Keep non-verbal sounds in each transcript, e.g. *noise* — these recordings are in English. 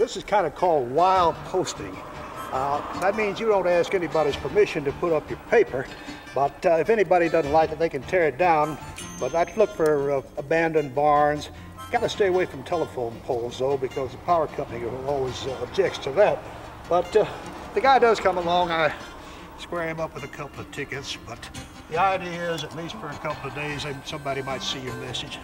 This is kind of called wild posting. Uh, that means you don't ask anybody's permission to put up your paper, but uh, if anybody doesn't like it, they can tear it down. But I'd look for uh, abandoned barns. Got to stay away from telephone poles, though, because the power company always uh, objects to that. But uh, the guy does come along. I square him up with a couple of tickets, but the idea is, at least for a couple of days, somebody might see your message.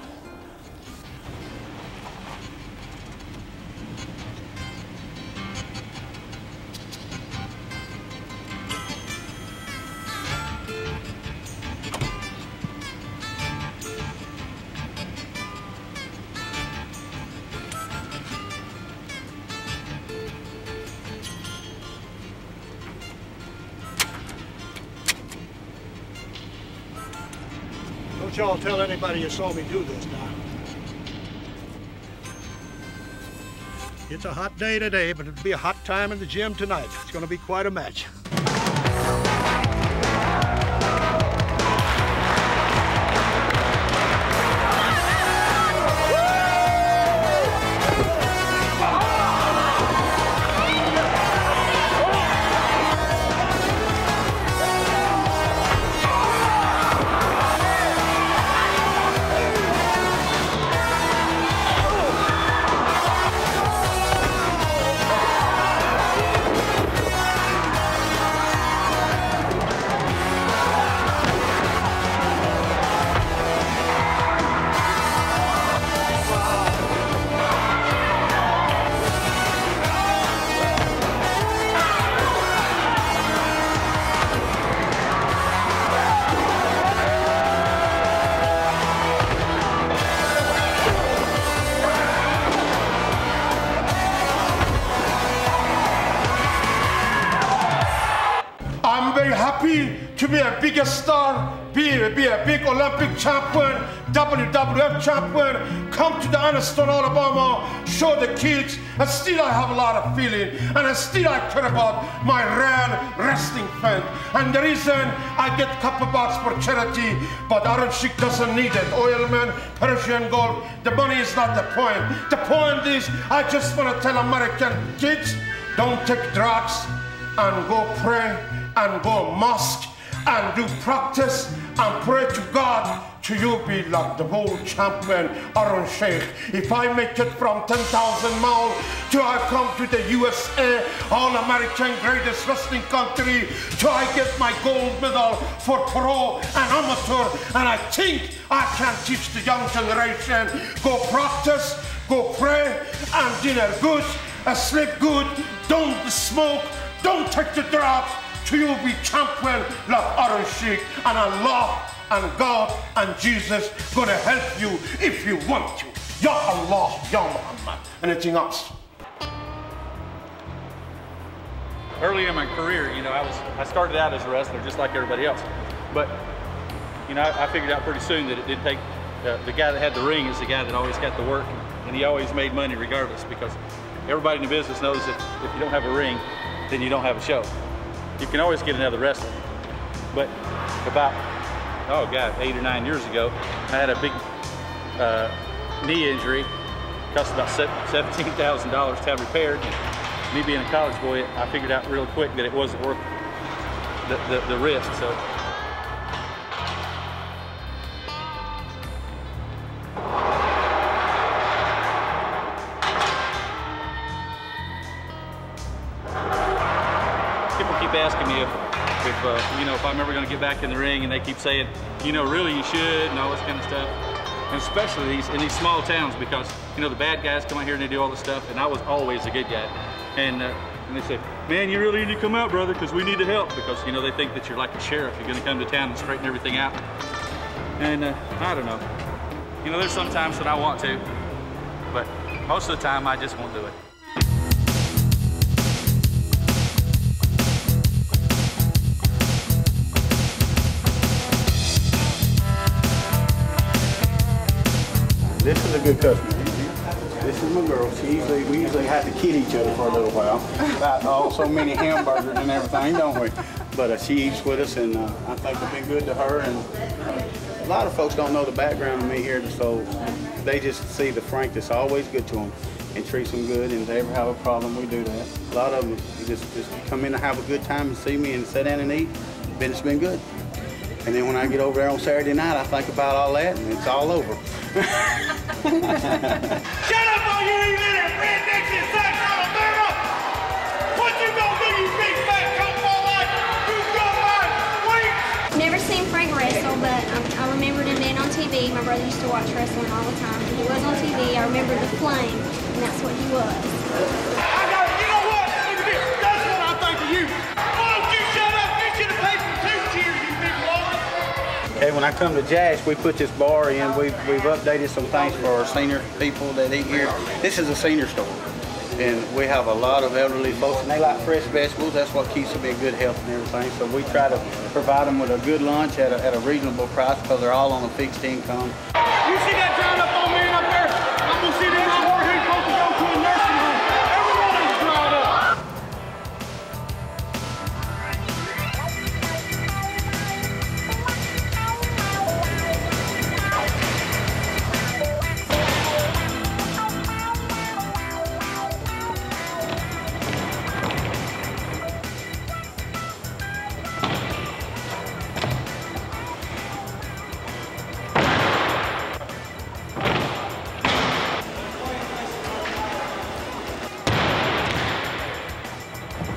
Anybody you saw me do this now. It's a hot day today, but it'll be a hot time in the gym tonight. It's going to be quite a match. Olympic champion, WWF champion, come to the Anniston, Alabama, show the kids, and still I have a lot of feeling, and still I care about my real wrestling fan. And the reason I get couple bucks for charity, but Iron Sheik doesn't need it. Oil man, Persian gold, the money is not the point. The point is, I just want to tell American kids, don't take drugs and go pray and go mosque and do practice and pray to God to you be like the world champion Iron Sheik. If I make it from 10,000 miles till I come to the USA, all-American greatest wrestling country, till I get my gold medal for pro and amateur, and I think I can teach the young generation, go practice, go pray, and dinner good, and sleep good, don't smoke, don't take the drugs, to you be champion like Iron Sheik and Allah and God and Jesus gonna help you if you want to. Ya Allah, Ya Muhammad. Anything else? Early in my career, you know, I was I started out as a wrestler just like everybody else, but you know, I, I figured out pretty soon that it did take uh, the guy that had the ring is the guy that always got the work, and he always made money regardless because everybody in the business knows that if you don't have a ring, then you don't have a show you can always get another wrestler. But about, oh God, eight or nine years ago, I had a big uh, knee injury. Cost about $17,000 to have repaired. And me being a college boy, I figured out real quick that it wasn't worth the, the, the risk. So asking me if, if uh, you know, if I'm ever going to get back in the ring, and they keep saying, you know, really you should, and all this kind of stuff. And especially these in these small towns, because you know the bad guys come out here and they do all this stuff, and I was always a good guy. And uh, and they say, man, you really need to come out, brother, because we need to help, because you know they think that you're like a sheriff, you're going to come to town and straighten everything out. And uh, I don't know. You know, there's some times that I want to, but most of the time I just won't do it. Good customer. This is my girl. She usually we usually have to kid each other for a little while about all so many hamburgers and everything, don't we? But uh, she eats with us, and uh, I think we've been good to her, and a lot of folks don't know the background of me here, so they just see the Frank that's always good to them and treats them good. And if they ever have a problem, we do that. A lot of them just, just come in and have a good time and see me and sit down and eat. Business been good. And then when I get over there on Saturday night, I think about all that and it's all over. Shut up, all you rednecks Alabama! What you gonna do, you big fat? Never seen Frank wrestle, but I remembered him being on TV. My brother used to watch wrestling all the time. He was on TV. I remember the flame, and that's what he was. Okay, when I come to Jash, we put this bar in. We've, we've updated some things for our senior people that eat here. This is a senior store. And we have a lot of elderly folks, and they like fresh vegetables. That's what keeps them in good health and everything. So we try to provide them with a good lunch at a, at a reasonable price because they're all on a fixed income. You see that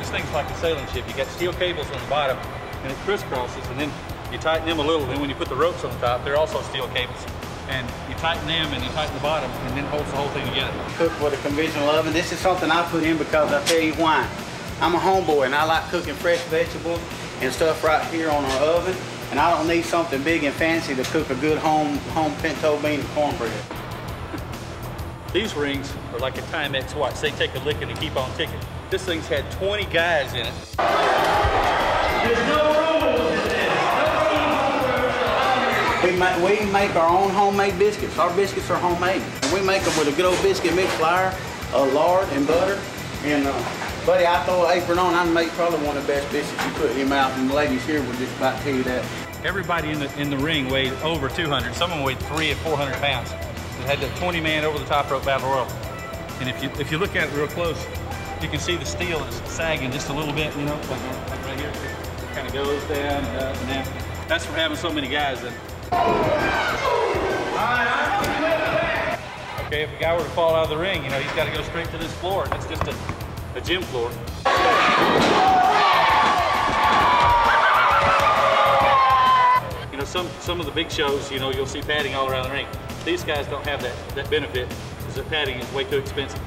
Thing's like a sailing ship. You got steel cables on the bottom, and it crisscrosses, and then you tighten them a little. Then when you put the ropes on top, they're also steel cables. And you tighten them, and you tighten the bottom, and then holds the whole thing together. Cook with a conventional oven. This is something I put in because I tell you why. I'm a homeboy and I like cooking fresh vegetables and stuff right here on our oven. And I don't need something big and fancy to cook a good home home pinto bean and cornbread. *laughs* These rings are like a Timex watch. They take a licking and keep on ticking. This thing's had 20 guys in it. We make, we make our own homemade biscuits. Our biscuits are homemade. We make them with a good old biscuit mix flour, uh, lard, and butter. And uh, buddy, I throw an apron on. I make probably one of the best biscuits you put in your mouth. And the ladies here will just about tell you that. Everybody in the in the ring weighed over 200. Some of them weighed three or 400 pounds. It had the 20 man over the top rope battle royal. And if you if you look at it real close, you can see the steel is sagging just a little bit. You know, like, like right here, kind of goes down and up and down. That's from having so many guys in. Okay, if a guy were to fall out of the ring, you know, he's got to go straight to this floor. That's just a, a gym floor. You know, some some of the big shows, you know, you'll see padding all around the ring. These guys don't have that that benefit because the padding is way too expensive.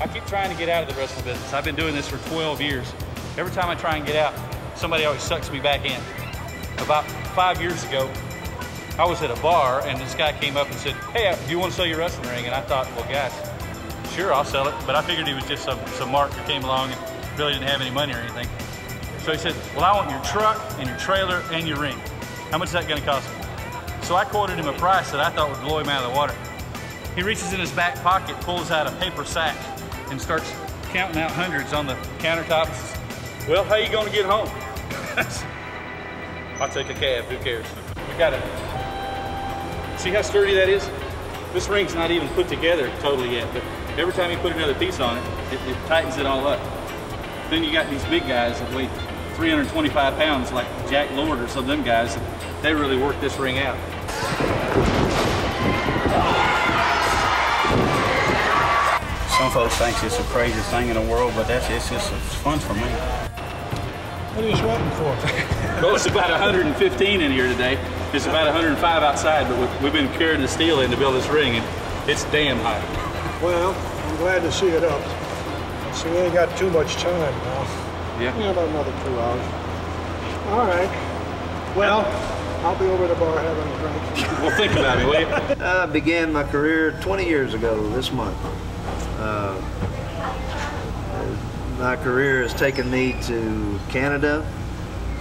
I keep trying to get out of the wrestling business. I've been doing this for 12 years. Every time I try and get out, somebody always sucks me back in. About five years ago, I was at a bar and this guy came up and said, "Hey, uh, do you want to sell your wrestling ring?" And I thought, "Well, guys, sure, I'll sell it." But I figured he was just some some mark that came along and really didn't have any money or anything. So he said, "Well, I want your truck and your trailer and your ring. How much is that going to cost me?" So I quoted him a price that I thought would blow him out of the water. He reaches in his back pocket, pulls out a paper sack, and starts counting out hundreds on the countertop. and says, Well, how you to get home? *laughs* I'll take a cab. Who cares? We got it. See how sturdy that is? This ring's not even put together totally yet, but every time you put another piece on it, it, it tightens it all up. Then you got these big guys that weigh 325 pounds, like Jack Lord or some of them guys. They really work this ring out. Some folks think it's the craziest thing in the world, but that's it's just it's fun for me. What are you sweating for? *laughs* Well, it's about 115 in here today. It's about 105 outside, but we- we've been carrying the steel in to build this ring, and it's damn hot. Well, I'm glad to see it up. So we ain't got too much time now. Yeah. Yeah, about another two hours. All right. Well, I'll be over at the bar having a drink. *laughs* Well, think about it, will you? I began my career 20 years ago this month. Uh, my career has taken me to Canada,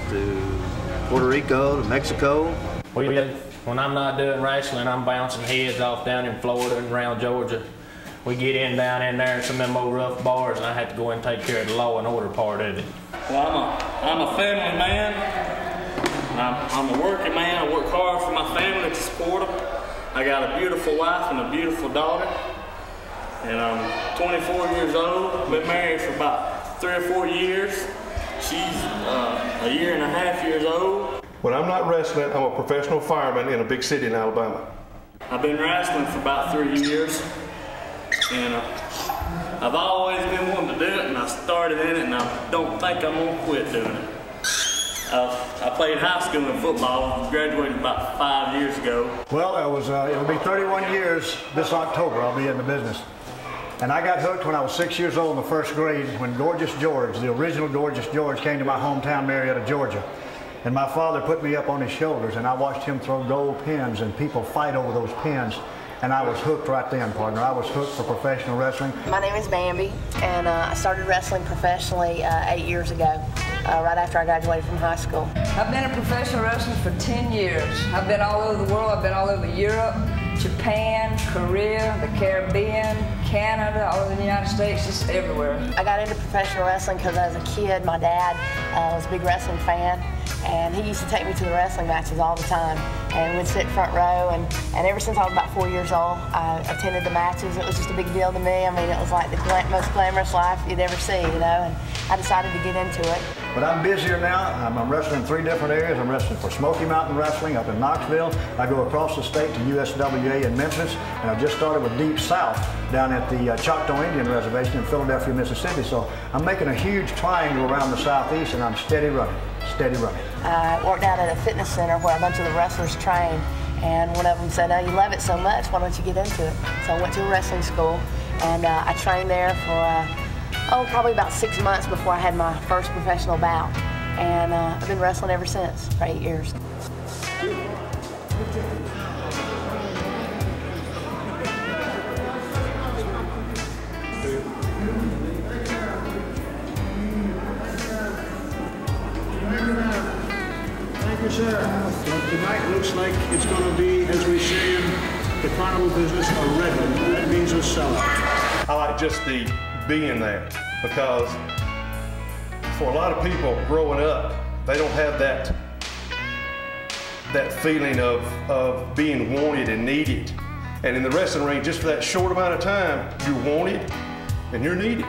to Puerto Rico, to Mexico. We when I'm not doing wrestling, I'm bouncing heads off down in Florida and around Georgia. We get in down in there in some of them old rough bars, and I have to go and take care of the law and order part of it. Well, I'm a, I'm a family man. I'm, I'm a working man. I work hard for my family to support them. I got a beautiful wife and a beautiful daughter. And I'm 24 years old. Been married for about three or four years. She's uh, a year and a half years old. When I'm not wrestling, I'm a professional fireman in a big city in Alabama. I've been wrestling for about three years. And uh, I've always been wanting to do it, and I started in it, and I don't think I'm gonna quit doing it. Uh, I played high school in football, graduated about five years ago. Well, it was, uh, it'll be 31 years this October I'll be in the business. And I got hooked when I was six years old in the first grade when Gorgeous George, the original Gorgeous George, came to my hometown, Marietta, Georgia. And my father put me up on his shoulders and I watched him throw gold pins and people fight over those pins. And I was hooked right then, partner. I was hooked for professional wrestling. My name is Bambi, and uh, I started wrestling professionally uh, eight years ago, uh, right after I graduated from high school. I've been a professional wrestler for 10 years. I've been all over the world. I've been all over Europe, Japan, Korea, the Caribbean, Canada, all over the United States, just everywhere. I got into professional wrestling because as a kid, my dad uh, was a big wrestling fan, and he used to take me to the wrestling matches all the time. And we'd sit front row, and, and ever since I was about four years old, I attended the matches. It was just a big deal to me. I mean, it was like the most glamorous life you'd ever see, you know, and I decided to get into it. But I'm busier now. I'm, I'm wrestling in three different areas. I'm wrestling for Smoky Mountain Wrestling up in Knoxville. I go across the state to USWA in Memphis, and I just started with Deep South down at the uh, Choctaw Indian Reservation in Philadelphia, Mississippi. So I'm making a huge triangle around the southeast, and I'm steady running, steady running. I worked out at a fitness center where a bunch of the wrestlers train, and one of them said, "Oh, you love it so much. Why don't you get into it?" So I went to a wrestling school, and uh, I trained there for uh, oh, probably about six months before I had my first professional bout, and uh, I've been wrestling ever since for eight years. Thank you, sir. Tonight looks like it's going to be, as we say in the carnival business, a red one. That means a sellout. I like just the being there because for a lot of people growing up, they don't have that that feeling of, of being wanted and needed. And in the wrestling ring, just for that short amount of time, you're wanted and you're needed.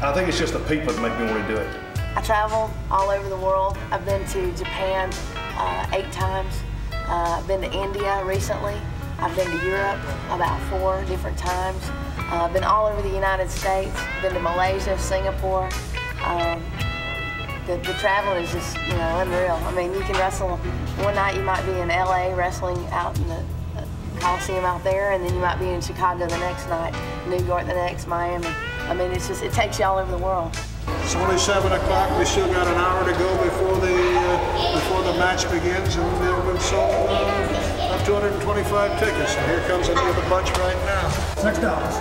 I think it's just the people that make me want to do it. I travel all over the world. I've been to Japan uh, eight times. Uh, I've been to India recently. I've been to Europe about four different times. Uh, I've been all over the United States. Been to Malaysia, Singapore. Um, the, the travel is just, you know, unreal. I mean, you can wrestle one night. You might be in LA wrestling out in the uh, Coliseum out there, and then you might be in Chicago the next night, New York the next, Miami. I mean, it's just, it takes you all over the world. It's only 7 o'clock. We still got an hour to go before the, uh, before the match begins, and have been sold uh, about 225 tickets. And here comes another bunch right now. Six dollars.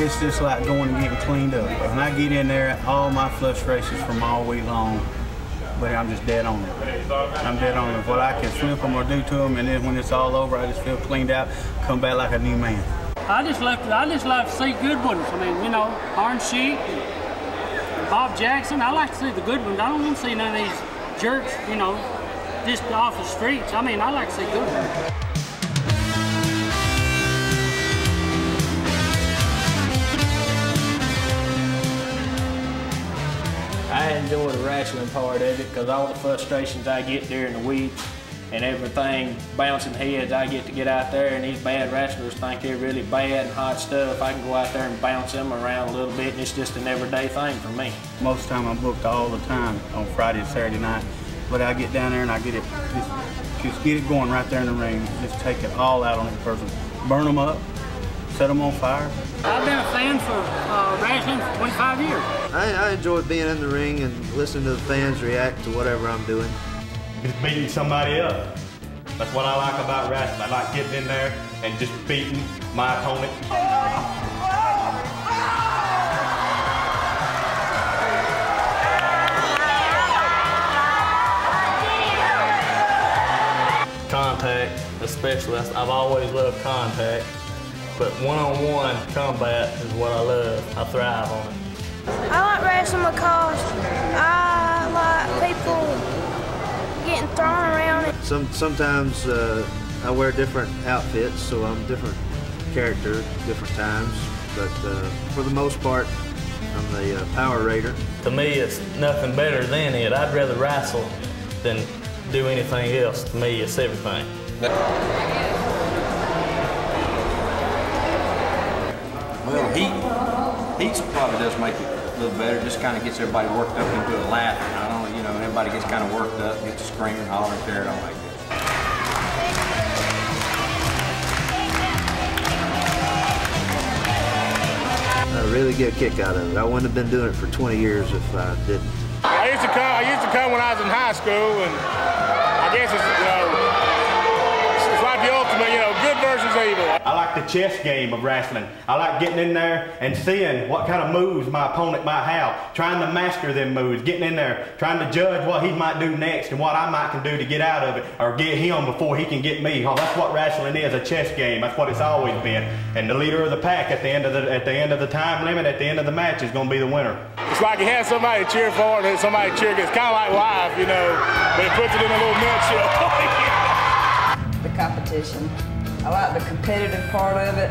It's just like going and getting cleaned up. When I get in there, all my frustrations from all week long, but I'm just dead on it. I'm dead on it. What I can flip them or do to them, and then when it's all over, I just feel cleaned out, come back like a new man. I just like I just love to see good ones. I mean, you know, Iron Sheik, Bob Jackson. I like to see the good ones. I don't want to see none of these jerks, you know, just off the streets. I mean, I like to see good. I enjoy the wrestling part of it because all the frustrations I get during the week and everything bouncing heads, I get to get out there and these bad wrestlers think they're really bad and hot stuff. I can go out there and bounce them around a little bit and it's just an everyday thing for me. Most of the time I'm booked all the time on Friday and Saturday night, but I get down there and I get it, just, just get it going right there in the ring. Just take it all out on the person. Burn them up, set them on fire. I've been a fan for uh, wrestling for 25 years. I, I enjoy being in the ring and listening to the fans react to whatever I'm doing. Just beating somebody up. That's what I like about wrestling. I like getting in there and just beating my opponent. Contact, especially. I've always loved contact. But one-on-one combat is what I love. I thrive on it. I like wrestling because I like people getting thrown around. Some sometimes uh, I wear different outfits, so I'm different character different times. But uh, for the most part, I'm the uh, Power Raider. To me, it's nothing better than it. I'd rather wrestle than do anything else. To me, it's everything. Well, heat, heat probably does make it a little better. Just kind of gets everybody worked up into a laugh. I don't, you know, everybody gets kind of worked up, gets screaming, hollering, tearing on like this. I really get a kick out of it. I wouldn't have been doing it for 20 years if I didn't. I used to come. I used to come when I was in high school, and I guess it's you know, good versus evil. I like the chess game of wrestling. I like getting in there and seeing what kind of moves my opponent might have, trying to master them moves, getting in there, trying to judge what he might do next and what I might can do to get out of it or get him before he can get me. Oh, that's what wrestling is, a chess game. That's what it's always been. And the leader of the pack at the end of the at the end of the time limit, at the end of the match, is going to be the winner. It's like you have somebody to cheer for and somebody to cheer against. Kind of like life, you know, but it puts it in a little nutshell. *laughs* the competition. I like the competitive part of it.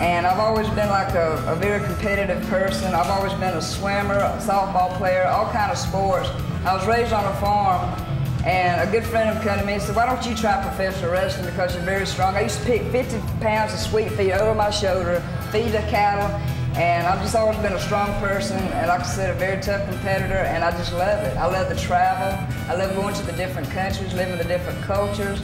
And I've always been like a, a very competitive person. I've always been a swimmer, a softball player, all kind of sports. I was raised on a farm, and a good friend of come to me and said, why don't you try professional wrestling because you're very strong. I used to pick 50 pounds of sweet feed over my shoulder, feed the cattle, and I've just always been a strong person, and like I said, a very tough competitor, and I just love it. I love the travel. I love going to the different countries, living the different cultures.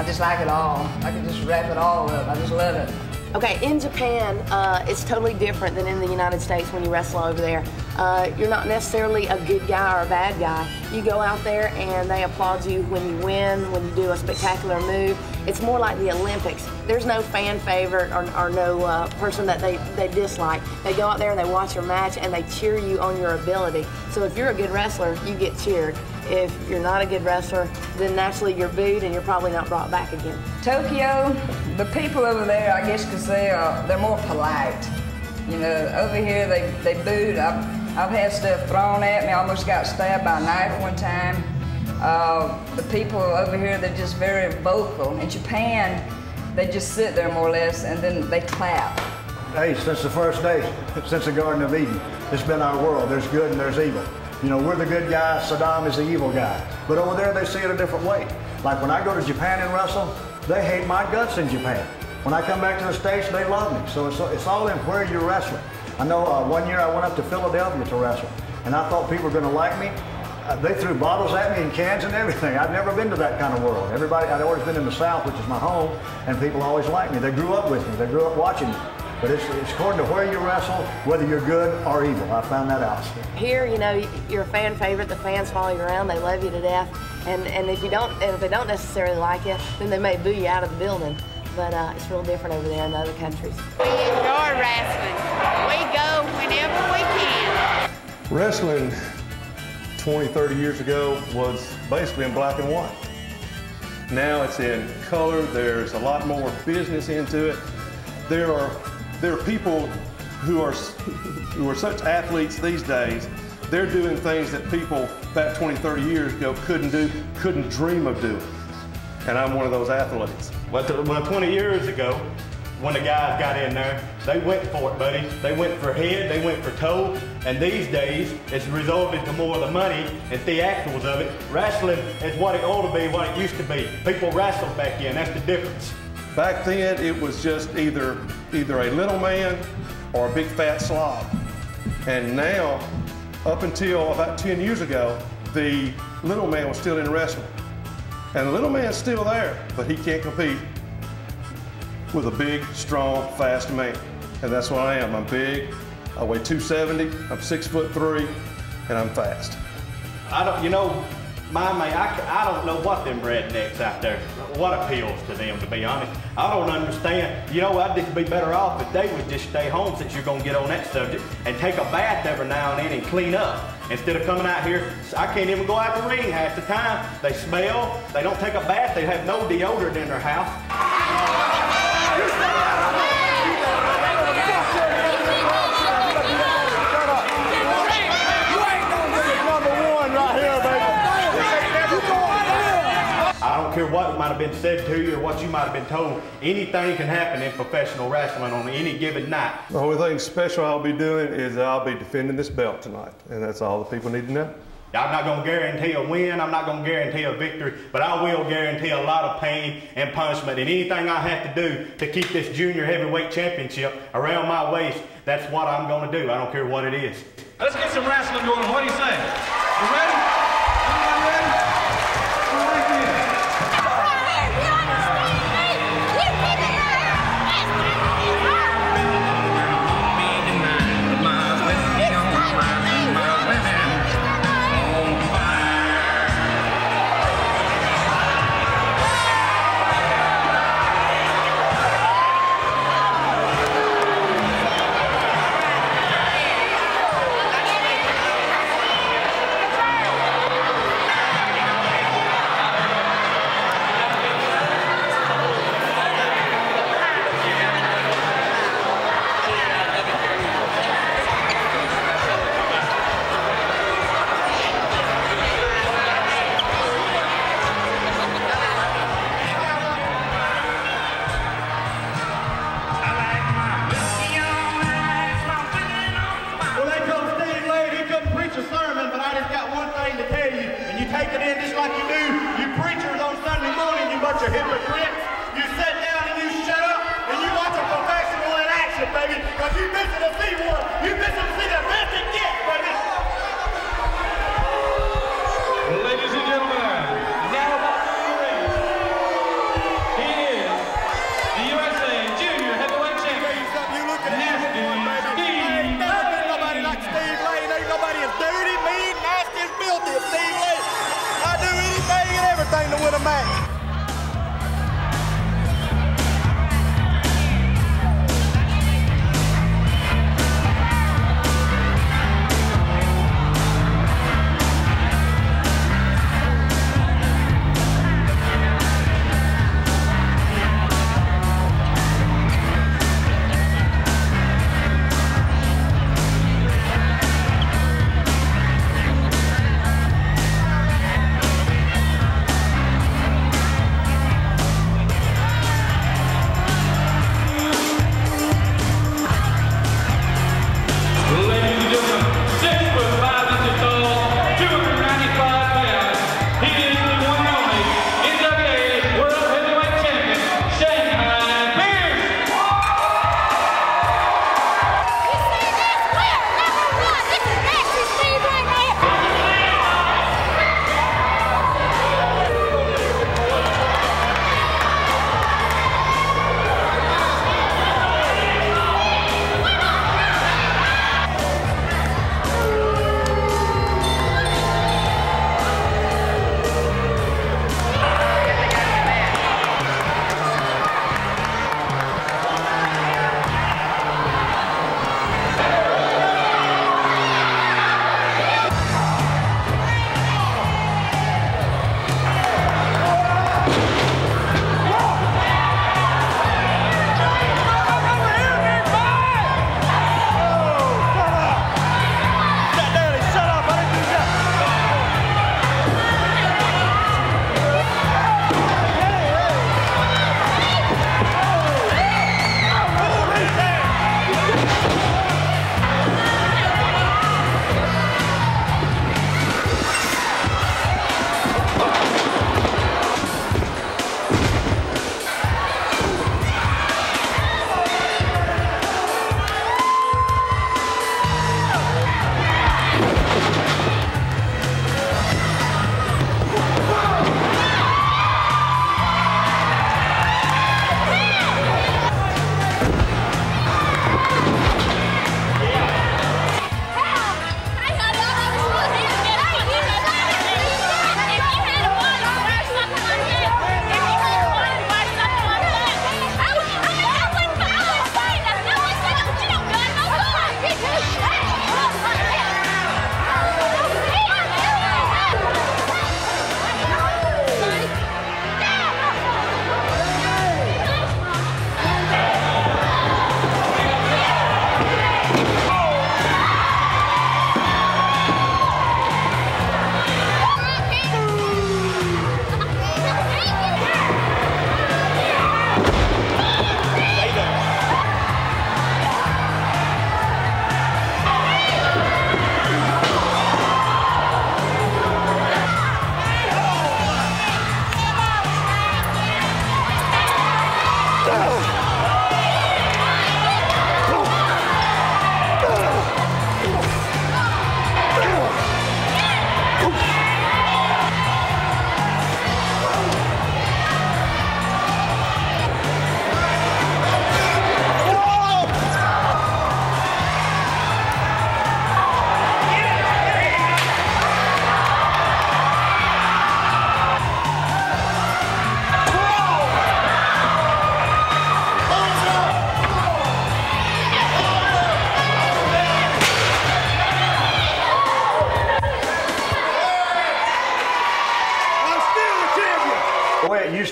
I just like it all. I can just wrap it all up. I just love it. Okay, in Japan, uh, it's totally different than in the United States when you wrestle over there. Uh, you're not necessarily a good guy or a bad guy. You go out there and they applaud you when you win, when you do a spectacular move. It's more like the Olympics. There's no fan favorite or, or no uh, person that they, they dislike. They go out there and they watch your match and they cheer you on your ability. So if you're a good wrestler, you get cheered. If you're not a good wrestler, then naturally you're booed and you're probably not brought back again. Tokyo, the people over there, I guess, because they are they're more polite. You know, over here they they booed. I've, I've had stuff thrown at me. I almost got stabbed by a knife one time. Uh, the people over here, they're just very vocal. In Japan, they just sit there more or less and then they clap. Hey, since the first day, *laughs* since the Garden of Eden, it's been our world. There's good and there's evil. You know, we're the good guy, Saddam is the evil guy. But over there, they see it a different way. Like when I go to Japan and wrestle, they hate my guts in Japan. When I come back to the States, they love me. So it's, it's all in where you're wrestling. I know uh, one year I went up to Philadelphia to wrestle, and I thought people were going to like me. Uh, they threw bottles at me and cans and *laughs* everything. I've never been to that kind of world. Everybody, I'd always been in the South, which is my home, and people always liked me. They grew up with me. They grew up watching me. But it's, it's according to where you wrestle, whether you're good or evil. I found that out. Here, you know, you're a fan favorite. The fans follow you around. They love you to death. And and if you don't, and if they don't necessarily like you, then they may boo you out of the building. But uh, it's real different over there in the other countries. We enjoy wrestling. We go whenever we can. Wrestling 20, 30 years ago was basically in black and white. Now it's in color. There's a lot more business into it. There are there are people who are who are such athletes these days. They're doing things that people back 20, 30 years ago couldn't do, couldn't dream of doing. And I'm one of those athletes. But the, well, 20 years ago, when the guys got in there, they went for it, buddy. They went for head, they went for toe, and these days, it's resulted to more of the money and theatricals of it. Wrestling is what it ought to be, what it used to be. People wrestled back then, that's the difference. Back then, it was just either either a little man or a big fat slob. And now, up until about 10 years ago, the little man was still in wrestling. And the little man's still there, but he can't compete with a big, strong, fast man. And that's what I am. I'm big, I weigh 270, I'm six foot three, and I'm fast. I don't, you know, my man, I, I don't know what them rednecks out there, what appeals to them, to be honest. I don't understand. You know, I'd just be better off if they would just stay home since you're going to get on that subject and take a bath every now and then and clean up. Instead of coming out here, I can't even go out the ring half the time. They smell, they don't take a bath, they have no deodorant in their house. What might have been said to you or what you might have been told. Anything can happen in professional wrestling on any given night. The only thing special I'll be doing is I'll be defending this belt tonight, and that's all the people need to know. I'm not going to guarantee a win. I'm not going to guarantee a victory, but I will guarantee a lot of pain and punishment. And anything I have to do to keep this junior heavyweight championship around my waist, that's what I'm going to do. I don't care what it is. Let's get some wrestling going. What do you say? You ready?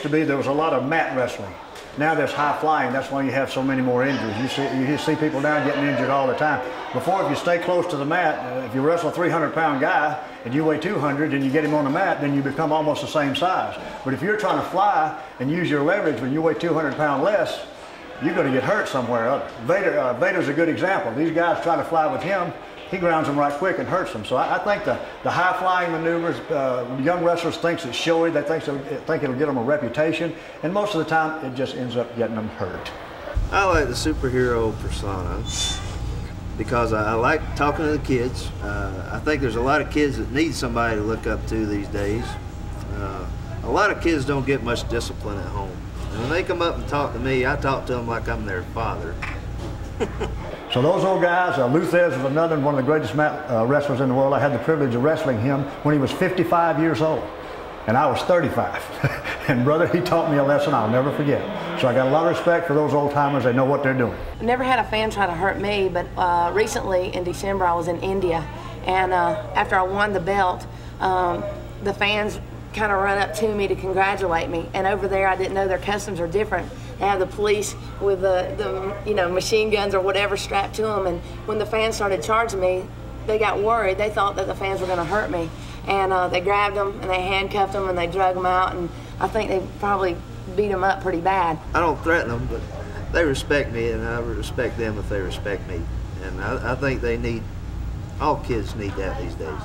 To be there was a lot of mat wrestling. Now there's high flying. That's why you have so many more injuries. You see, you see people down getting injured all the time. Before, if you stay close to the mat, uh, if you wrestle a 300 pound guy and you weigh 200 and you get him on the mat, then you become almost the same size. But if you're trying to fly and use your leverage when you weigh 200 pound less, you're going to get hurt somewhere. Vader, uh, Vader's a good example. These guys try to fly with him he grounds them right quick and hurts them. So I, I think the, the high flying maneuvers, uh, young wrestlers thinks it's showy. They think, so, think it'll get them a reputation. And most of the time, it just ends up getting them hurt. I like the superhero persona because I, I like talking to the kids. Uh, I think there's a lot of kids that need somebody to look up to these days. Uh, a lot of kids don't get much discipline at home. And when they come up and talk to me, I talk to them like I'm their father. *laughs* So those old guys, uh, Lou Thesz was another one of the greatest uh, wrestlers in the world. I had the privilege of wrestling him when he was 55 years old, and I was 35. *laughs* and brother, he taught me a lesson I'll never forget. So I got a lot of respect for those old timers. They know what they're doing. Never had a fan try to hurt me, but uh, recently in December I was in India, and uh, after I won the belt, um, the fans kind of run up to me to congratulate me. And over there, I didn't know their customs are different have the police with the, the you know machine guns or whatever strapped to them. And when the fans started charging me, they got worried. They thought that the fans were going to hurt me, and uh, they grabbed them and they handcuffed them and they drug them out. And I think they probably beat them up pretty bad. I don't threaten them, but they respect me, and I respect them if they respect me. And I, I think they need all kids need that these days.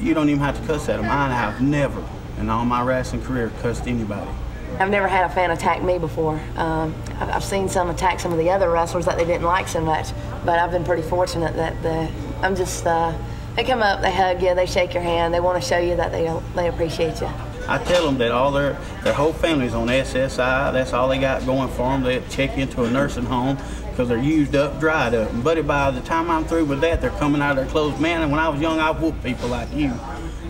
You don't even have to cuss at them. I have never, in all my wrestling career, cussed anybody. I've never had a fan attack me before. Um, I've seen some attack some of the other wrestlers that they didn't like so much, but I've been pretty fortunate that the, I'm just, uh, they come up, they hug you, they shake your hand, they want to show you that they, they appreciate you. I tell them that all their, their whole family's on SSI, that's all they got going for them. They check into a nursing home because they're used up, dried up. Buddy, by the time I'm through with that, they're coming out of their clothes. Man, and when I was young, I whooped people like you.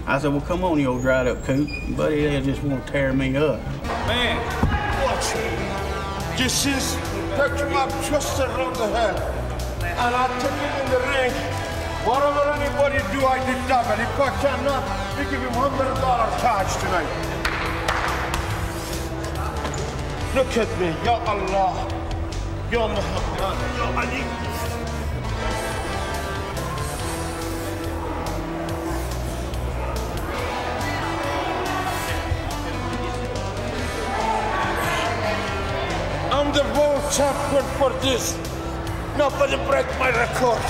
I said, well, come on, you old dried up coot. Buddy, they just want to tear me up. Man, watch me. This is him up just around the head. And I took him in the ring. Whatever anybody do, I did double. If I cannot, we give him $100 cash tonight. Look at me. Ya Allah. Ya Muhammad. Ya Ali. Champion for this. Nobody break my record.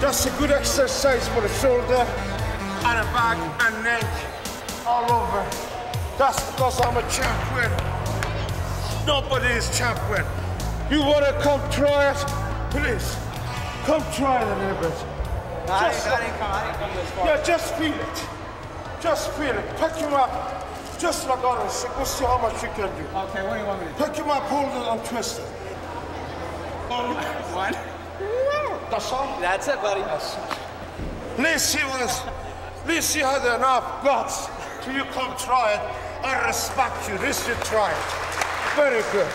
That's a good exercise for the shoulder and the back and neck all over. That's because I'm a champion. Nobody is champion. You want to come try it? Please, come try it a little bit. I, didn't, I, didn't come, I didn't come this far. Yeah, just feel it. Just feel it. Pick him up. Just like on a sick. We'll see how much you can do. Okay, what do you want me to do? Pick him up, hold it, and twist it. One. That's all? That's it, buddy. That's it. Let's see what is. Let's see how they're enough guts till you come try it. I respect you. This you try it. Very good.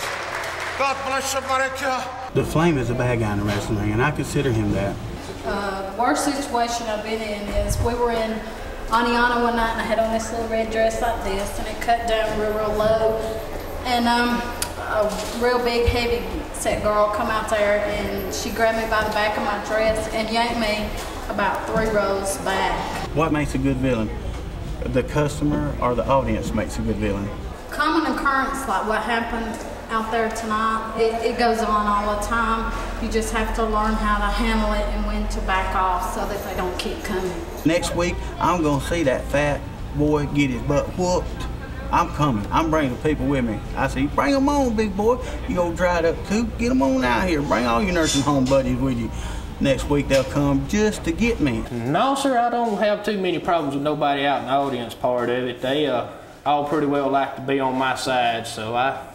God bless you, America. The Flame is a bad guy in wrestling, and I consider him that. Uh, the worst situation I've been in is we were in Aniana one night and I had on this little red dress like this and it cut down real, real low. And um, a real big, heavy set girl come out there and she grabbed me by the back of my dress and yanked me about three rows back. What makes a good villain? The customer or the audience makes a good villain? Common occurrence like what happened out there tonight. It, it, goes on all the time. You just have to learn how to handle it and when to back off so that they don't keep coming. Next week, I'm going to see that fat boy get his butt whooped. I'm coming. I'm bringing people with me. I say, bring them on, big boy. You old dried up coot. Get them on out here. Bring all your nursing home buddies with you. Next week they'll come just to get me. No, sir. I don't have too many problems with nobody out in the audience part of it. They uh, all pretty well like to be on my side, so I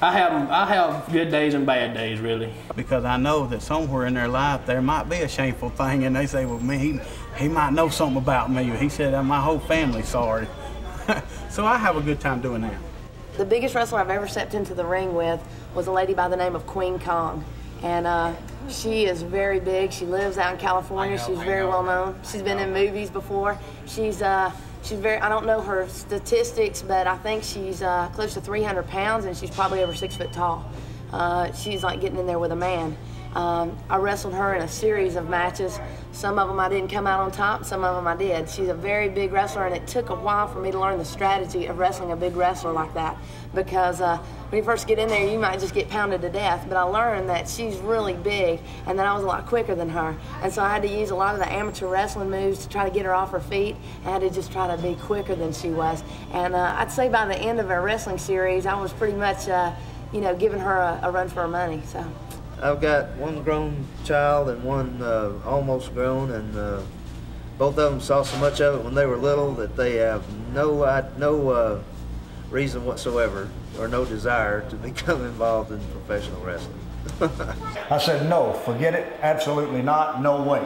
I have I have good days and bad days, really. Because I know that somewhere in their life there might be a shameful thing, and they say, "Well, me, he, might know something about me." He said, "My whole family's sorry." *laughs* so I have a good time doing that. The biggest wrestler I've ever stepped into the ring with was a lady by the name of Queen Kong, and uh, she is very big. She lives out in California. Know, She's very well known. She's been in movies before. She's uh, she's very. I don't know her statistics, but I think she's uh, close to 300 pounds, and she's probably over six foot tall. Uh, she's like getting in there with a man. Um, I wrestled her in a series of matches. Some of them I didn't come out on top, some of them I did. She's a very big wrestler, and it took a while for me to learn the strategy of wrestling a big wrestler like that. Because uh, when you first get in there, you might just get pounded to death. But I learned that she's really big, and that I was a lot quicker than her. And so I had to use a lot of the amateur wrestling moves to try to get her off her feet. I had to just try to be quicker than she was. And uh, I'd say by the end of our wrestling series, I was pretty much, uh, you know, giving her a, a run for her money. So. I've got one grown child and one uh, almost grown, and uh, both of them saw so much of it when they were little that they have no no uh, reason whatsoever or no desire to *laughs* become involved in professional wrestling. *laughs* I said, no, forget it, absolutely not, no way.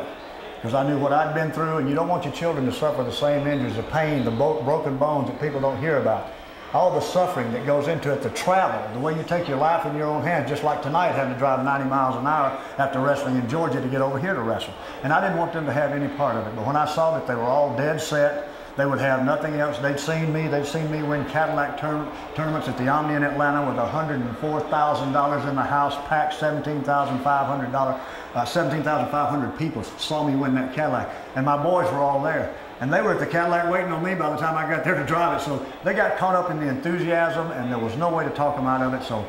Because I knew what I'd been through, and you don't want your children to suffer the same injuries, the pain, the broken bones that people don't hear about all the suffering that goes into it, the travel, the way you take your life in your own hands, just like tonight having to drive 90 miles an hour after wrestling in Georgia to get over here to wrestle. And I didn't want them to have any part of it. But when I saw that they were all dead set, they would have nothing else. They'd seen me. They'd seen me win Cadillac tour- tournaments at the Omni in Atlanta with $104,000 in the house, packed $17,500. Uh, 17,500 people saw me win that Cadillac, and my boys were all there. And they were at the Cadillac waiting on me by the time I got there to drive it. So they got caught up in the enthusiasm, and there was no way to talk them out of it. So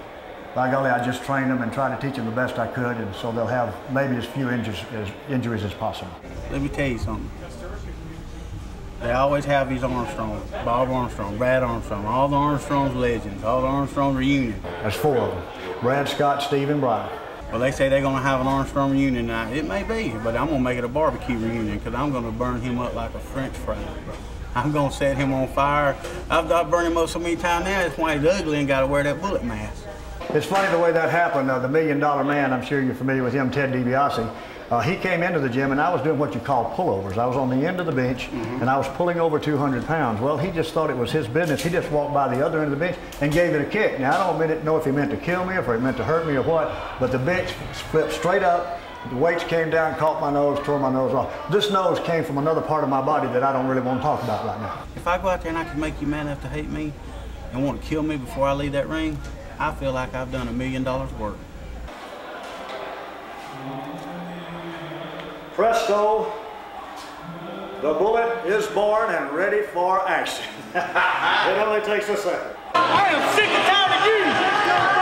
by golly, I just trained them and tried to teach them the best I could, and so they'll have maybe as few injuries as, injuries as possible. Let me tell you something. They always have these Armstrong, Bob Armstrong, Brad Armstrong, all the Armstrong's legends, all the Armstrong reunion. There's four of them. Brad, Scott, Steve, and Brian. Well, they say they're going to have an Armstrong reunion tonight. It may be, but I'm going to make it a barbecue reunion because I'm going to burn him up like a French fry. I'm going to set him on fire. I've got burned him up so many times now, that's why he's ugly and got to wear that bullet mask. It's funny the way that happened. Uh, the Million Dollar Man, I'm sure you're familiar with him, Ted DiBiase. Uh, he came into the gym and I was doing what you call pullovers. I was on the end of the bench Mm-hmm. and I was pulling over 200 pounds. Well, he just thought it was his business. He just walked by the other end of the bench and gave it a kick. Now, I don't know if he meant to kill me or if he meant to hurt me or what, but the bench flipped straight up. The weights came down, caught my nose, tore my nose off. This nose came from another part of my body that I don't really want to talk about right now. If I go out there and I can make you man enough to hate me and want to kill me before I leave that ring, I feel like I've done a million dollars work. Presto, the bullet is born and ready for action. *laughs* it only takes a second. I am sick and tired of you.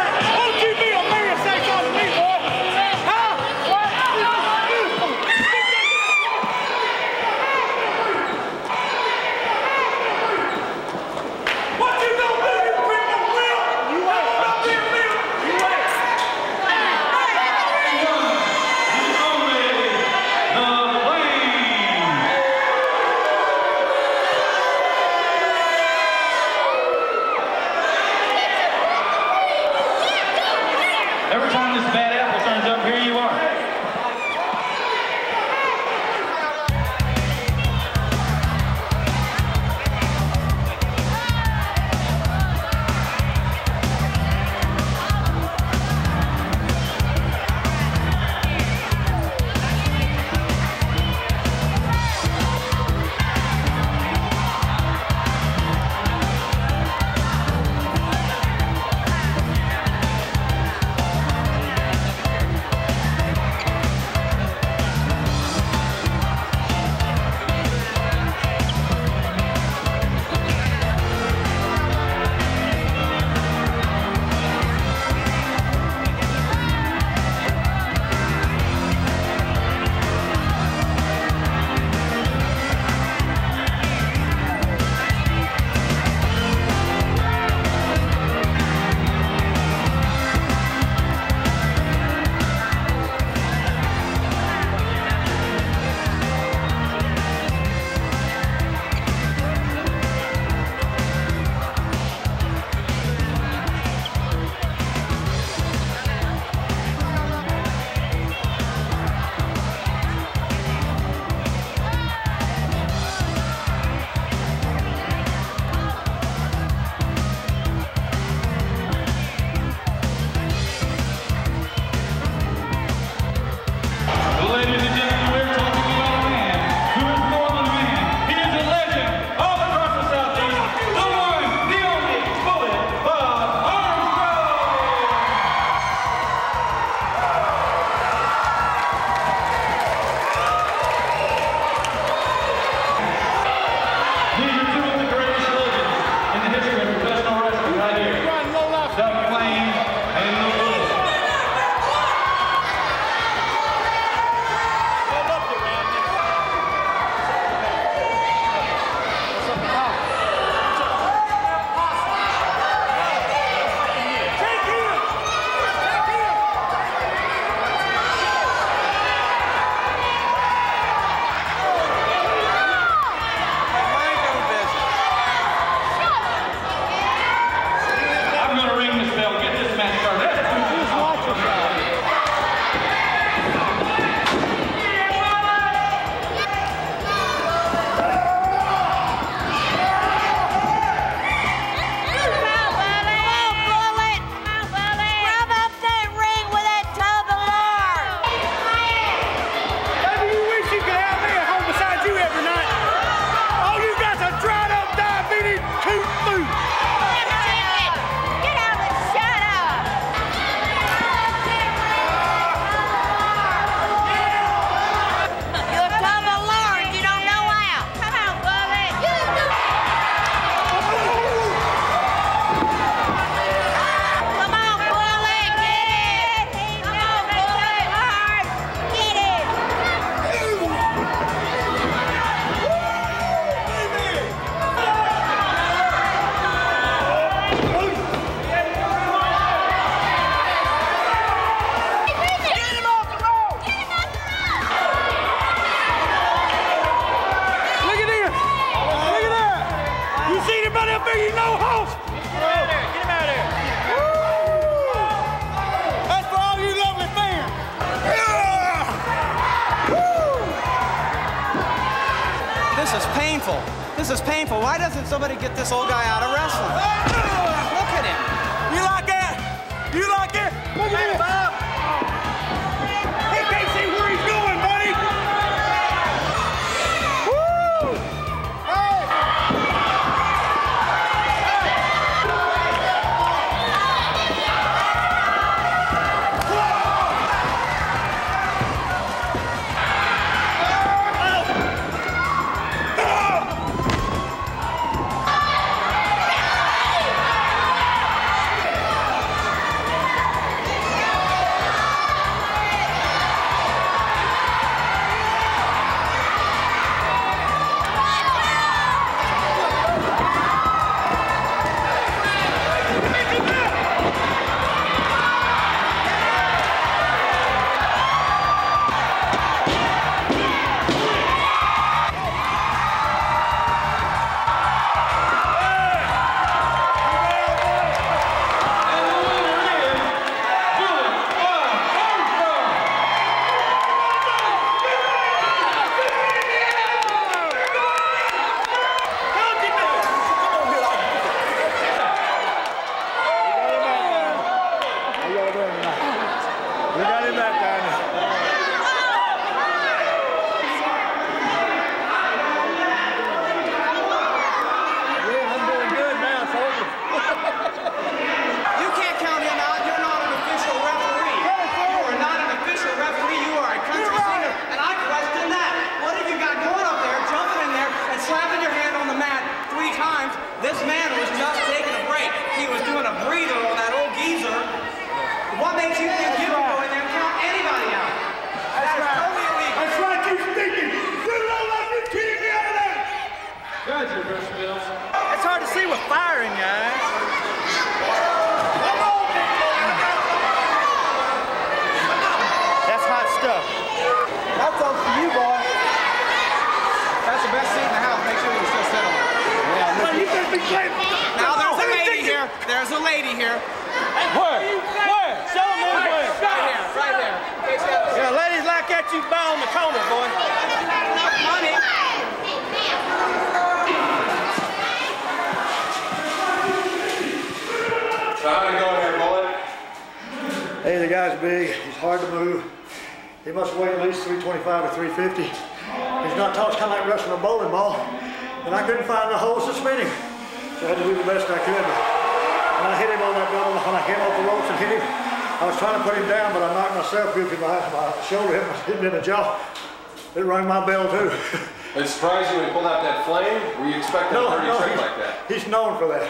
He's known for that.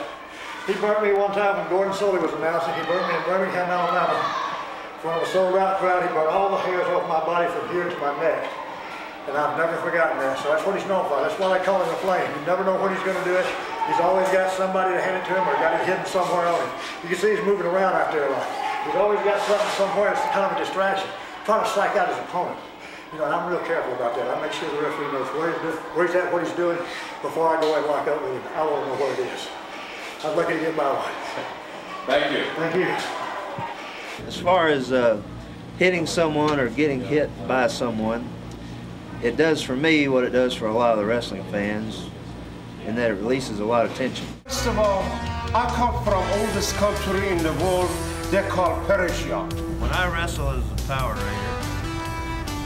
He burnt me one time when Gordon Solie was announcing. He burnt me in Birmingham, Alabama. In front of a sold out crowd, he burnt all the hairs off my body from here to my neck. And I've never forgotten that. So that's what he's known for. That's why they call him the flame. You never know when he's going to do it. He's always got somebody to hand it to him or got it hidden somewhere on him. You can see he's moving around out there a lot. He's always got something somewhere that's kind of a distraction, trying to psych out his opponent. You know, and I'm real careful about that. I make sure the referee knows where he's, do- where he's at, what he's doing, before I go and lock up with him. I want to know what it is. I'm lucky to get my one. Thank you. Thank you. As far as uh, hitting someone or getting hit by someone, it does for me what it does for a lot of the wrestling fans, in that it releases a lot of tension. First of all, I come from oldest country in the world. They call Persia. When I wrestle as a Power Ranger,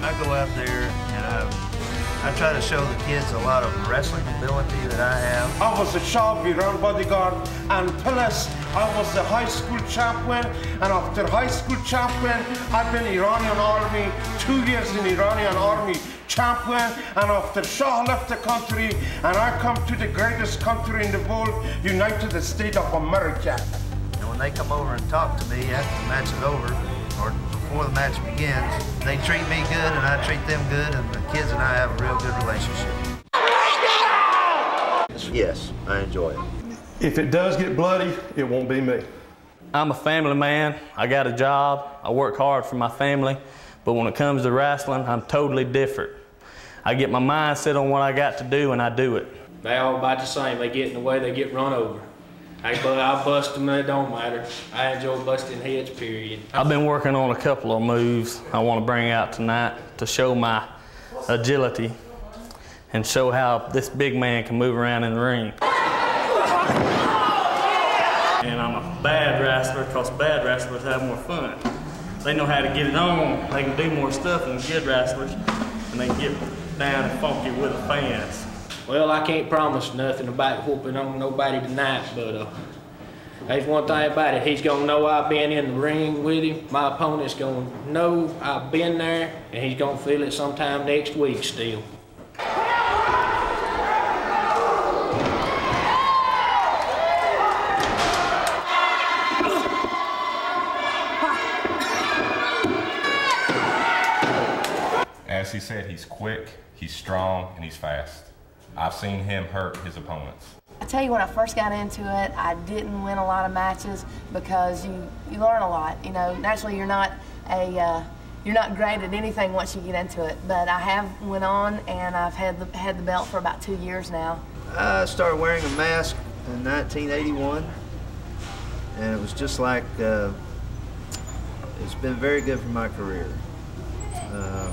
I go out there and I, I try to show the kids a lot of wrestling ability that I have. I was a Shah of Iran bodyguard, and plus I was the high school champion. And after high school champion, I've been Iranian army, two years in Iranian army champion. And after Shah left the country, and I come to the greatest country in the world, United States of America. And when they come over and talk to me after the match is over, before the match begins, they treat me good and I treat them good, and the kids and I have a real good relationship. Yes, I enjoy it. If it does get bloody, it won't be me. I'm a family man. I got a job. I work hard for my family. But when it comes to wrestling, I'm totally different. I get my mind set on what I got to do and I do it. They all about the same. They get in the way, they get run over. I, bu- I bust them, it don't matter. I enjoy busting heads, period. I've been working on a couple of moves I want to bring out tonight to show my agility and show how this big man can move around in the ring. And I'm a bad wrestler because bad wrestlers have more fun. They know how to get it on. They can do more stuff than good wrestlers, and they can get down and funky with the fans. Well, I can't promise nothing about whooping on nobody tonight, but uh, there's one thing about it. He's gonna know I've been in the ring with him. My opponent's gonna know I've been there, and he's gonna feel it sometime next week still. As he said, he's quick, he's strong, and he's fast. I've seen him hurt his opponents. I tell you, when I first got into it, I didn't win a lot of matches because you, you learn a lot. You know, naturally you're not a uh, you're not great at anything once you get into it. But I have went on, and I've had the had the belt for about two years now. I started wearing a mask in 1981, and it was just like uh, it's been very good for my career. Uh,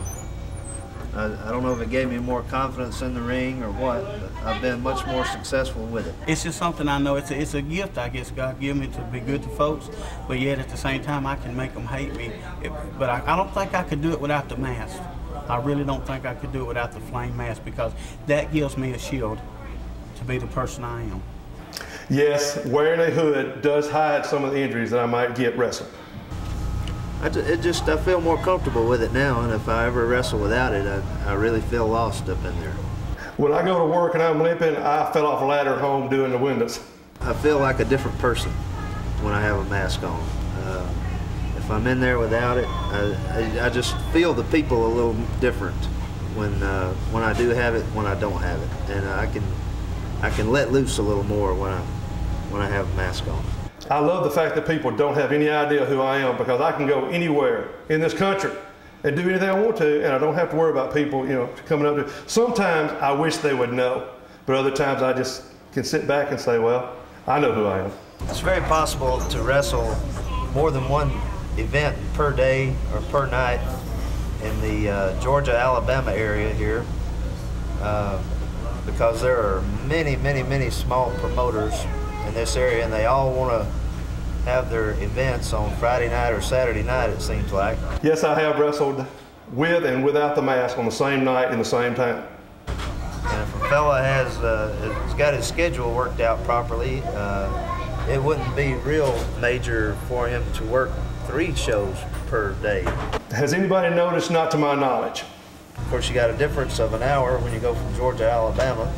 I, I don't know if it gave me more confidence in the ring or what, but I've been much more successful with it. It's just something I know. It's a, it's a gift I guess God gave me to be good to folks, but yet at the same time I can make them hate me. It, but I, I don't think I could do it without the mask. I really don't think I could do it without the flame mask because that gives me a shield to be the person I am. Yes, wearing a hood does hide some of the injuries that I might get wrestling. I it just I feel more comfortable with it now, and if I ever wrestle without it, I, I really feel lost up in there. When I go to work and I'm limping, I fell off a ladder at home doing the windows. I feel like a different person when I have a mask on. Uh, if I'm in there without it, I, I, I just feel the people a little different when uh, when I do have it, when I don't have it, and I can I can let loose a little more when I when I have a mask on. I love the fact that people don't have any idea who I am because I can go anywhere in this country and do anything I want to, and I don't have to worry about people, you know, coming up to. Sometimes I wish they would know, but other times I just can sit back and say, well, I know who I am. It's very possible to wrestle more than one event per day or per night in the uh, Georgia, Alabama area here uh, because there are many, many, many small promoters in this area and they all want to have their events on Friday night or Saturday night, it seems like. Yes, I have wrestled with and without the mask on the same night in the same time. And if a fella has, uh, has got his schedule worked out properly, uh, it wouldn't be real major for him to work three shows per day. Has anybody noticed, not to my knowledge? Of course, you got a difference of an hour when you go from Georgia to Alabama.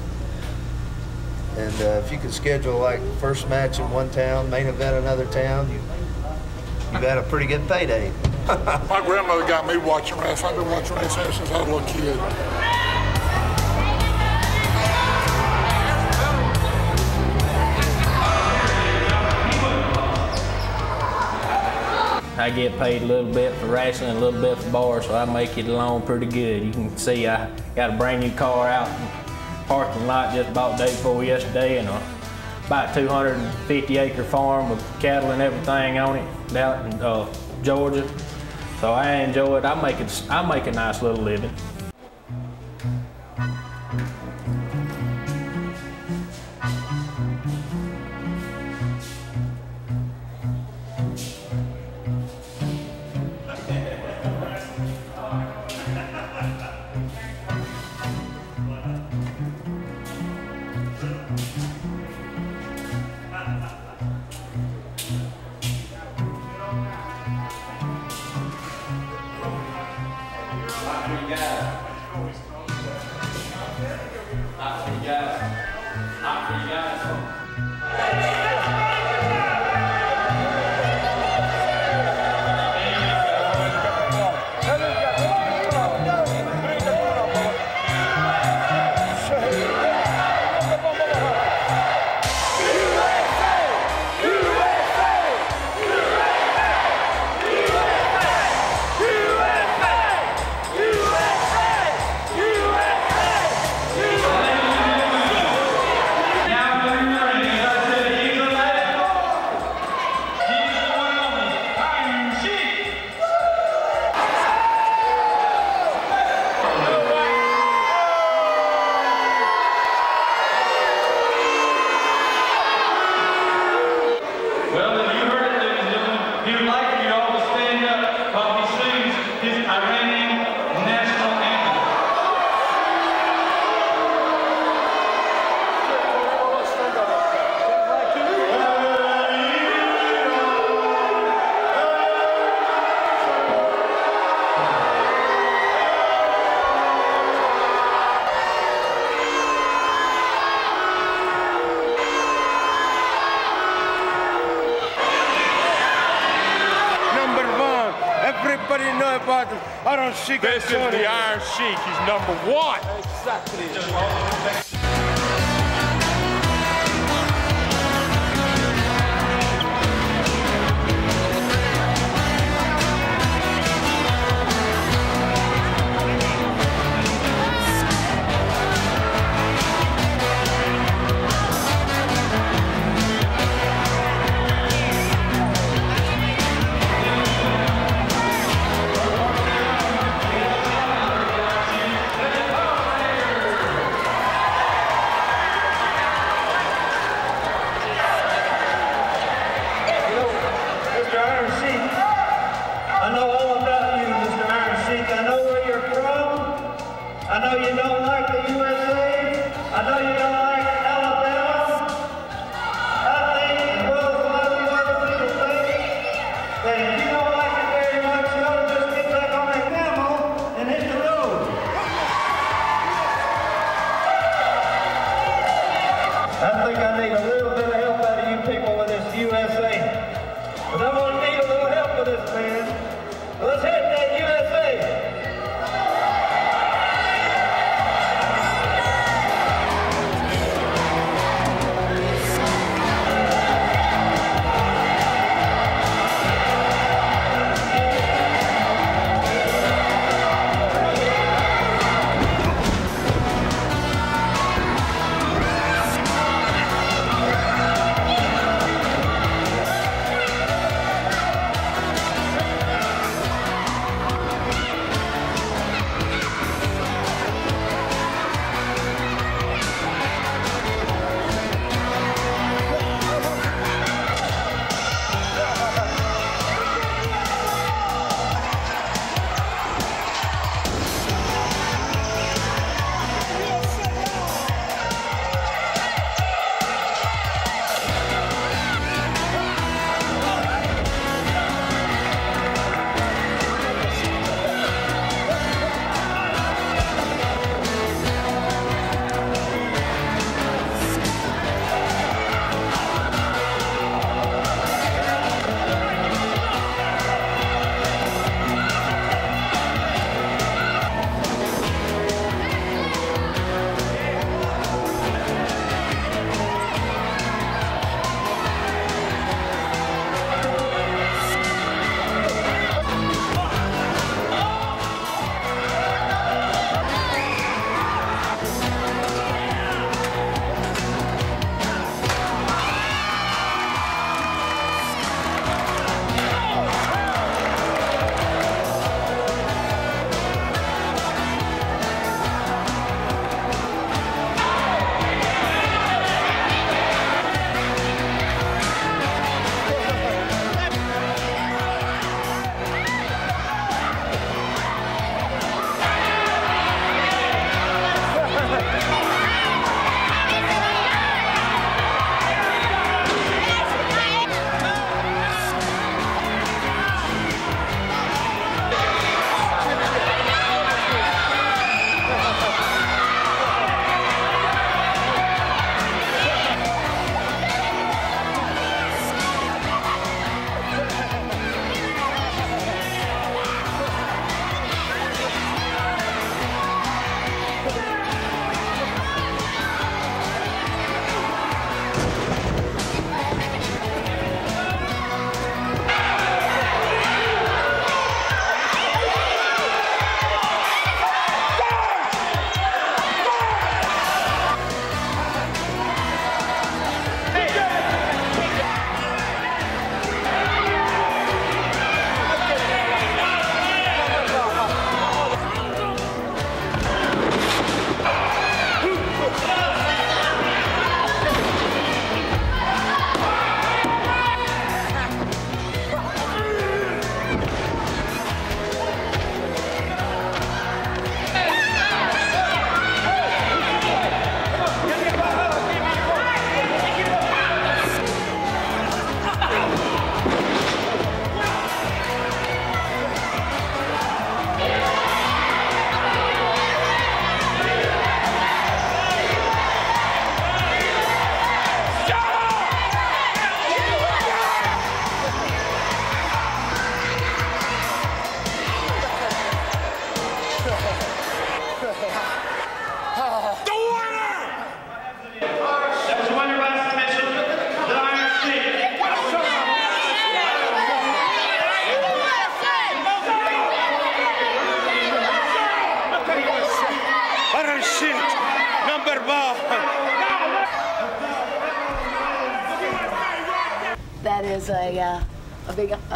And uh, if you could schedule like first match in one town, main event another town, you you got a pretty good payday. *laughs* My grandmother got me watching wrestling. I've been watching wrestling since I was a little kid. I get paid a little bit for wrestling, a little bit for bar, so I make it along pretty good. You can see I got a brand new car out in the parking lot just bought day before yesterday and a about 250 acre farm with cattle and everything on it down in uh, Georgia. So I enjoy it. I make it. I make a nice little living. This is the Iron Sheik. He's number one.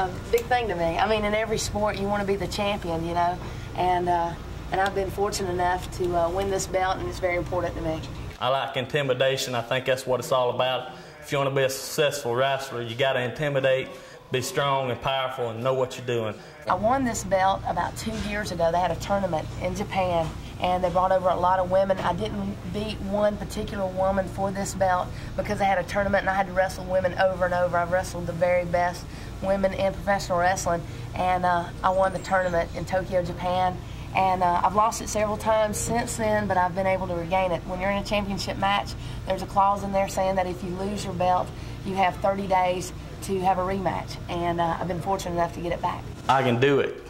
A big thing to me. I mean, in every sport, you want to be the champion, you know, and uh, and I've been fortunate enough to uh, win this belt, and it's very important to me. I like intimidation. I think that's what it's all about. If you want to be a successful wrestler, you got to intimidate, be strong and powerful, and know what you're doing. I won this belt about two years ago. They had a tournament in Japan, and they brought over a lot of women. I didn't beat one particular woman for this belt because I had a tournament and I had to wrestle women over and over. I've wrestled the very best women in professional wrestling, and uh, I won the tournament in Tokyo, Japan. And uh, I've lost it several times since then, but I've been able to regain it. When you're in a championship match, there's a clause in there saying that if you lose your belt, you have 30 days to have a rematch. And uh, I've been fortunate enough to get it back. I can do it.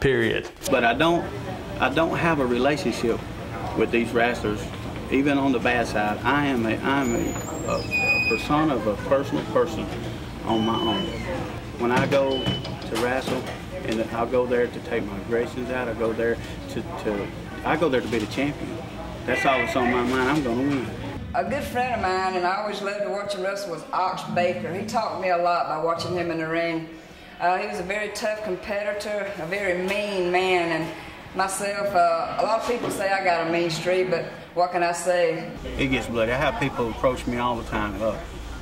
Period. But I don't, I don't have a relationship with these wrestlers, even on the bad side. I am a, I'm a, a persona of a personal person on my own. When I go to wrestle, and I'll go there to take my aggressions out. I go there to, to, I go there to be the champion. That's all that's on my mind. I'm going to win. A good friend of mine, and I always loved to watch him wrestle, was Ox Baker. He taught me a lot by watching him in the ring. Uh, he was a very tough competitor, a very mean man, and myself, uh, a lot of people say I got a mean streak, but what can I say? It gets bloody. I have people approach me all the time. Uh,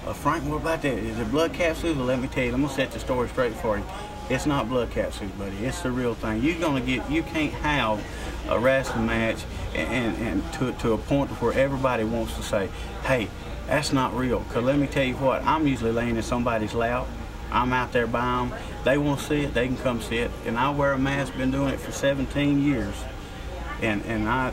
uh, Frank, what about that? Is it blood capsules? Well, let me tell you, I'm gonna set the story straight for you. It's not blood capsules, buddy. It's the real thing. You're gonna get. You can't have a wrestling match and, and, and to to a point where everybody wants to say, "Hey, that's not real." Cause let me tell you what, I'm usually laying in somebody's lap. I'm out there by them. They want to see it, they can come see it. And I wear a mask, been doing it for 17 years. And and I,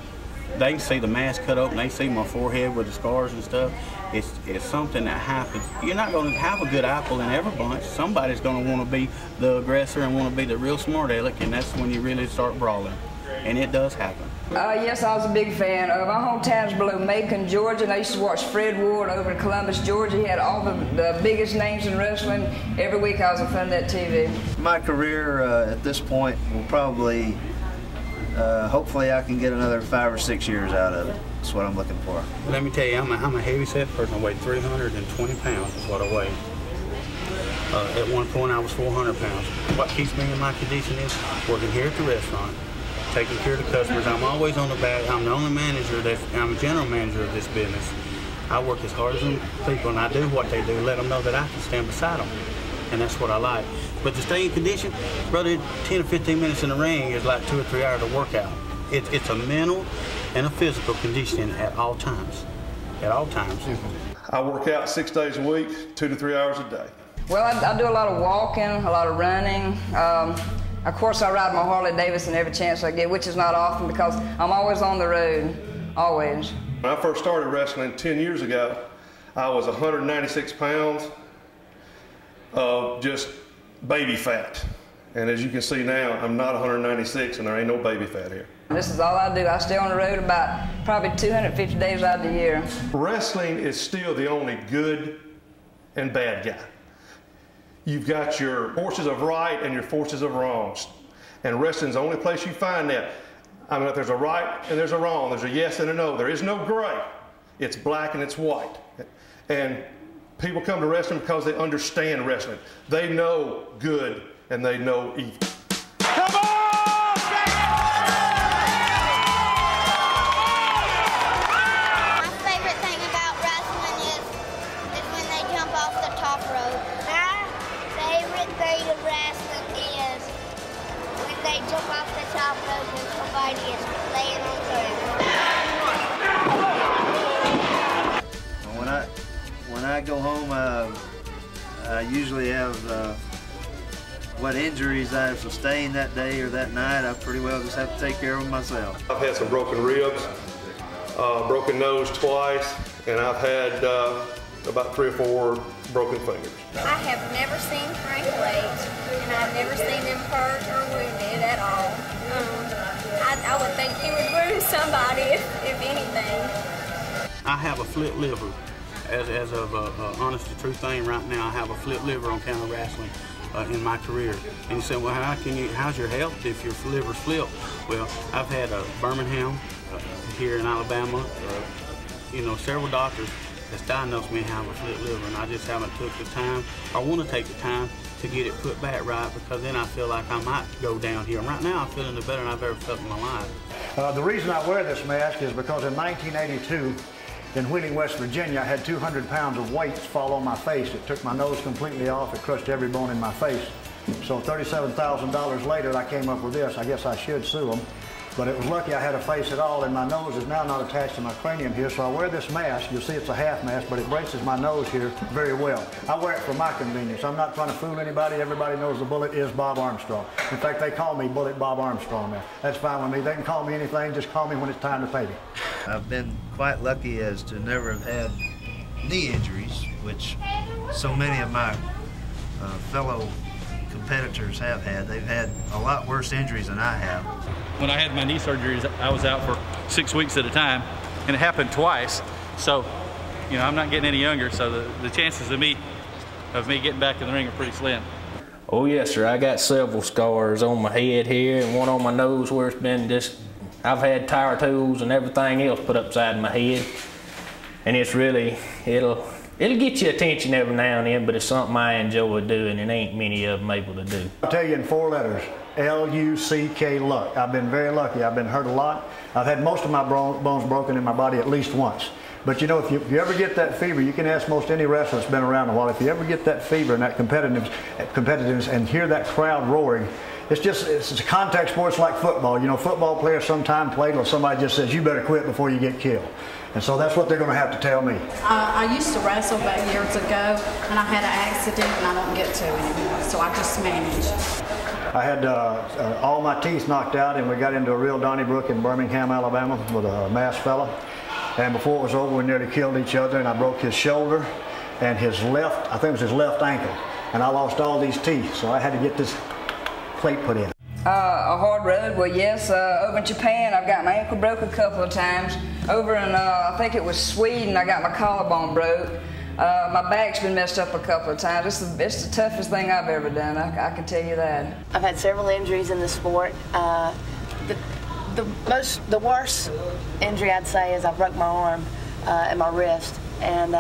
they can see the mask cut open, they see my forehead with the scars and stuff. It's, it's something that happens. You're not going to have a good apple in every bunch. Somebody's going to want to be the aggressor and want to be the real smart aleck, and that's when you really start brawling. And it does happen. Uh, yes, I was a big fan. Uh, my hometown's below Macon, Georgia, and I used to watch Fred Ward over in Columbus, Georgia. He had all the, the biggest names in wrestling. Every week I was in front of that TV. My career uh, at this point will probably, uh, hopefully, I can get another five or six years out of it. That's what I'm looking for. Let me tell you, I'm a, I'm a heavy set person. I weigh 320 pounds is what I weigh. Uh, at one point, I was 400 pounds. What keeps me in my condition is working here at the restaurant, taking care of the customers. I'm always on the back. I'm the only manager that I'm a general manager of this business. I work as hard as them people, and I do what they do. Let them know that I can stand beside them, and that's what I like. But to stay in condition, brother, 10 or 15 minutes in the ring is like two or three hours of workout. It, it's a mental and a physical conditioning at all times. At all times. I work out six days a week, two to three hours a day. Well, I, I do a lot of walking, a lot of running. Um, of course, I ride my Harley Davidson every chance I get, which is not often because I'm always on the road, always. When I first started wrestling 10 years ago, I was 196 pounds of just baby fat. And as you can see now, I'm not 196 and there ain't no baby fat here. This is all I do. I stay on the road about probably 250 days out of the year. Wrestling is still the only good and bad guy. You've got your forces of right and your forces of wrongs. And wrestling's the only place you find that. I mean, if there's a right and there's a wrong, there's a yes and a no. There is no gray. It's black and it's white. And people come to wrestling because they understand wrestling. They know good and they know evil. I usually have uh, what injuries I have sustained that day or that night. I pretty well just have to take care of them myself. I've had some broken ribs, uh, broken nose twice, and I've had uh, about three or four broken fingers. I have never seen Frank Blake, and I've never seen him hurt or wounded at all. Um, I, I would think he would wound somebody if, if anything. I have a flip liver. As, as of a, a honest to truth thing right now, I have a flip liver on counter wrestling uh, in my career. And you say, well, how can you? How's your health if your liver's flipped? Well, I've had a Birmingham uh, here in Alabama. Uh, you know, several doctors has diagnosed me having a split liver, and I just haven't took the time. I want to take the time to get it put back right because then I feel like I might go down here. And right now, I'm feeling the better than I've ever felt in my life. Uh, the reason I wear this mask is because in 1982, in Wheeling, West Virginia, I had 200 pounds of weights fall on my face. It took my nose completely off. It crushed every bone in my face. So $37,000 later, I came up with this. I guess I should sue them. But it was lucky I had a face at all, and my nose is now not attached to my cranium here, so I wear this mask. You'll see it's a half mask, but it braces my nose here very well. I wear it for my convenience. I'm not trying to fool anybody. Everybody knows the bullet is Bob Armstrong. In fact, they call me Bullet Bob Armstrong now. That's fine with me. They can call me anything. Just call me when it's time to pay me. I've been quite lucky as to never have had knee injuries, which so many of my uh, fellow competitors have had. They've had a lot worse injuries than I have. When I had my knee surgeries, I was out for six weeks at a time, and it happened twice. So, you know, I'm not getting any younger, so the, the chances of me of me getting back in the ring are pretty slim. Oh yes, sir. I got several scars on my head here, and one on my nose where it's been just. I've had tire tools and everything else put upside my head, and it's really it'll it'll get you attention every now and then, but it's something I enjoy doing, and ain't many of them able to do. I'll tell you in four letters. L-U-C-K, luck. I've been very lucky. I've been hurt a lot. I've had most of my bones broken in my body at least once. But you know, if you, if you, ever get that fever, you can ask most any wrestler that's been around a while. If you ever get that fever and that competitiveness, competitiveness and hear that crowd roaring, it's just it's, a contact sport. It's like football. You know, football players sometimes play till somebody just says you better quit before you get killed. And so that's what they're going to have to tell me. Uh, I used to wrestle back years ago, and I had an accident, and I don't get to anymore. So I just manage. I had uh, uh, all my teeth knocked out, and we got into a real Donnybrook in Birmingham, Alabama, with a masked fella. And before it was over, we nearly killed each other, and I broke his shoulder and his left, I think it was his left ankle. And I lost all these teeth, so I had to get this plate put in. Uh, a hard road? Well, yes. Uh, over in Japan, I've got my ankle broke a couple of times. Over in, uh, I think it was Sweden, I got my collarbone broke. Uh, my back's been messed up a couple of times. It's the, it's the toughest thing I've ever done. I, I, can tell you that. I've had several injuries in the sport. Uh, the, the most, the worst injury I'd say is I broke my arm uh, and my wrist, and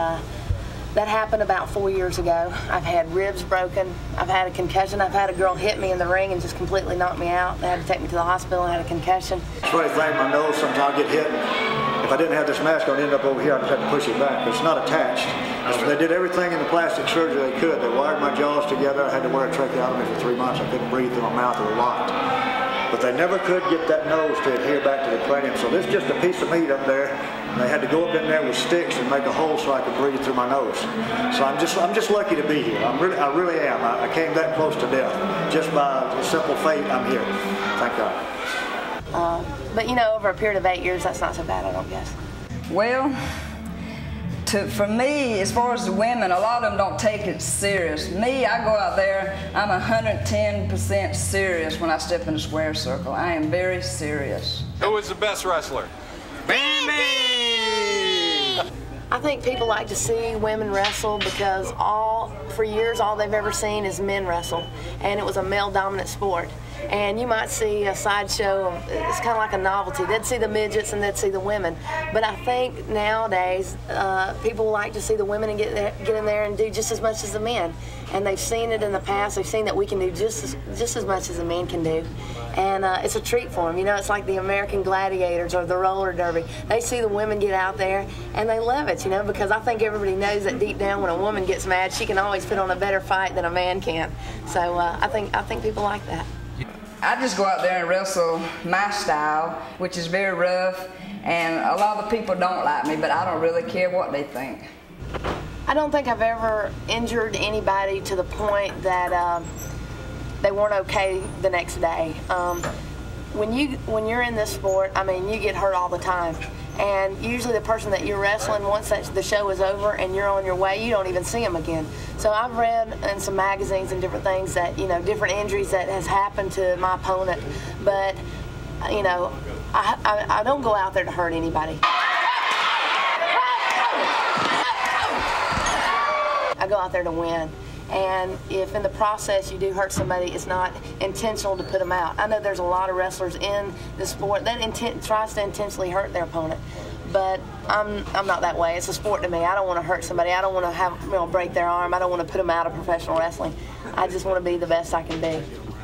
that happened about four years ago. I've had ribs broken. I've had a concussion. I've had a girl hit me in the ring and just completely knock me out. They had to take me to the hospital. I had a concussion. Funny thing, my nose sometimes I get hit. If I didn't have this mask I'd end up over here. I'd have to push it back. It's not attached. So they did everything in the plastic surgery they could. They wired my jaws together. I had to wear a tracheotomy for three months. I couldn't breathe through my mouth. Was locked. But they never could get that nose to adhere back to the cranium. So this is just a piece of meat up there. They had to go up in there with sticks and make a hole so I could breathe through my nose. So I'm just I'm just lucky to be here. I'm really I really am. I, I came that close to death. Just by simple fate, I'm here. Thank God. Uh, but you know, over a period of eight years, that's not so bad, I don't guess. Well, to, for me, as far as the women, a lot of them don't take it serious. Me, I go out there, I'm 110% serious when I step in the square circle. I am very serious. Who is the best wrestler? I think people like to see women wrestle because all for years all they've ever seen is men wrestle, and it was a male dominant sport. And you might see a sideshow. It's kind of like a novelty. They'd see the midgets and they'd see the women. But I think nowadays uh, people like to see the women and get there, get in there and do just as much as the men. And they've seen it in the past. They've seen that we can do just as, just as much as the men can do. And uh, it's a treat for them. You know, it's like the American Gladiators or the roller derby. They see the women get out there and they love it. You know, because I think everybody knows that deep down when a woman gets mad, she can always put on a better fight than a man can. So uh, I think I think people like that. I just go out there and wrestle my style, which is very rough, and a lot of people don't like me, but I don't really care what they think. I don't think I've ever injured anybody to the point that um, they weren't okay the next day. Um, when you when you're in this sport, I mean, you get hurt all the time. And usually the person that you're wrestling, once that, the show is over and you're on your way, you don't even see them again. So I've read in some magazines and different things that, you know, different injuries that has happened to my opponent. But, you know, I, I, I don't go out there to hurt anybody. I go out there to win. And if in the process you do hurt somebody, it's not intentional to put them out. I know there's a lot of wrestlers in the sport that intent, tries to intentionally hurt their opponent. but I'm I'm not that way. It's a sport to me. I don't want to hurt somebody. I don't want to have you know break their arm. I don't want to put them out of professional wrestling. I just want to be the best I can be.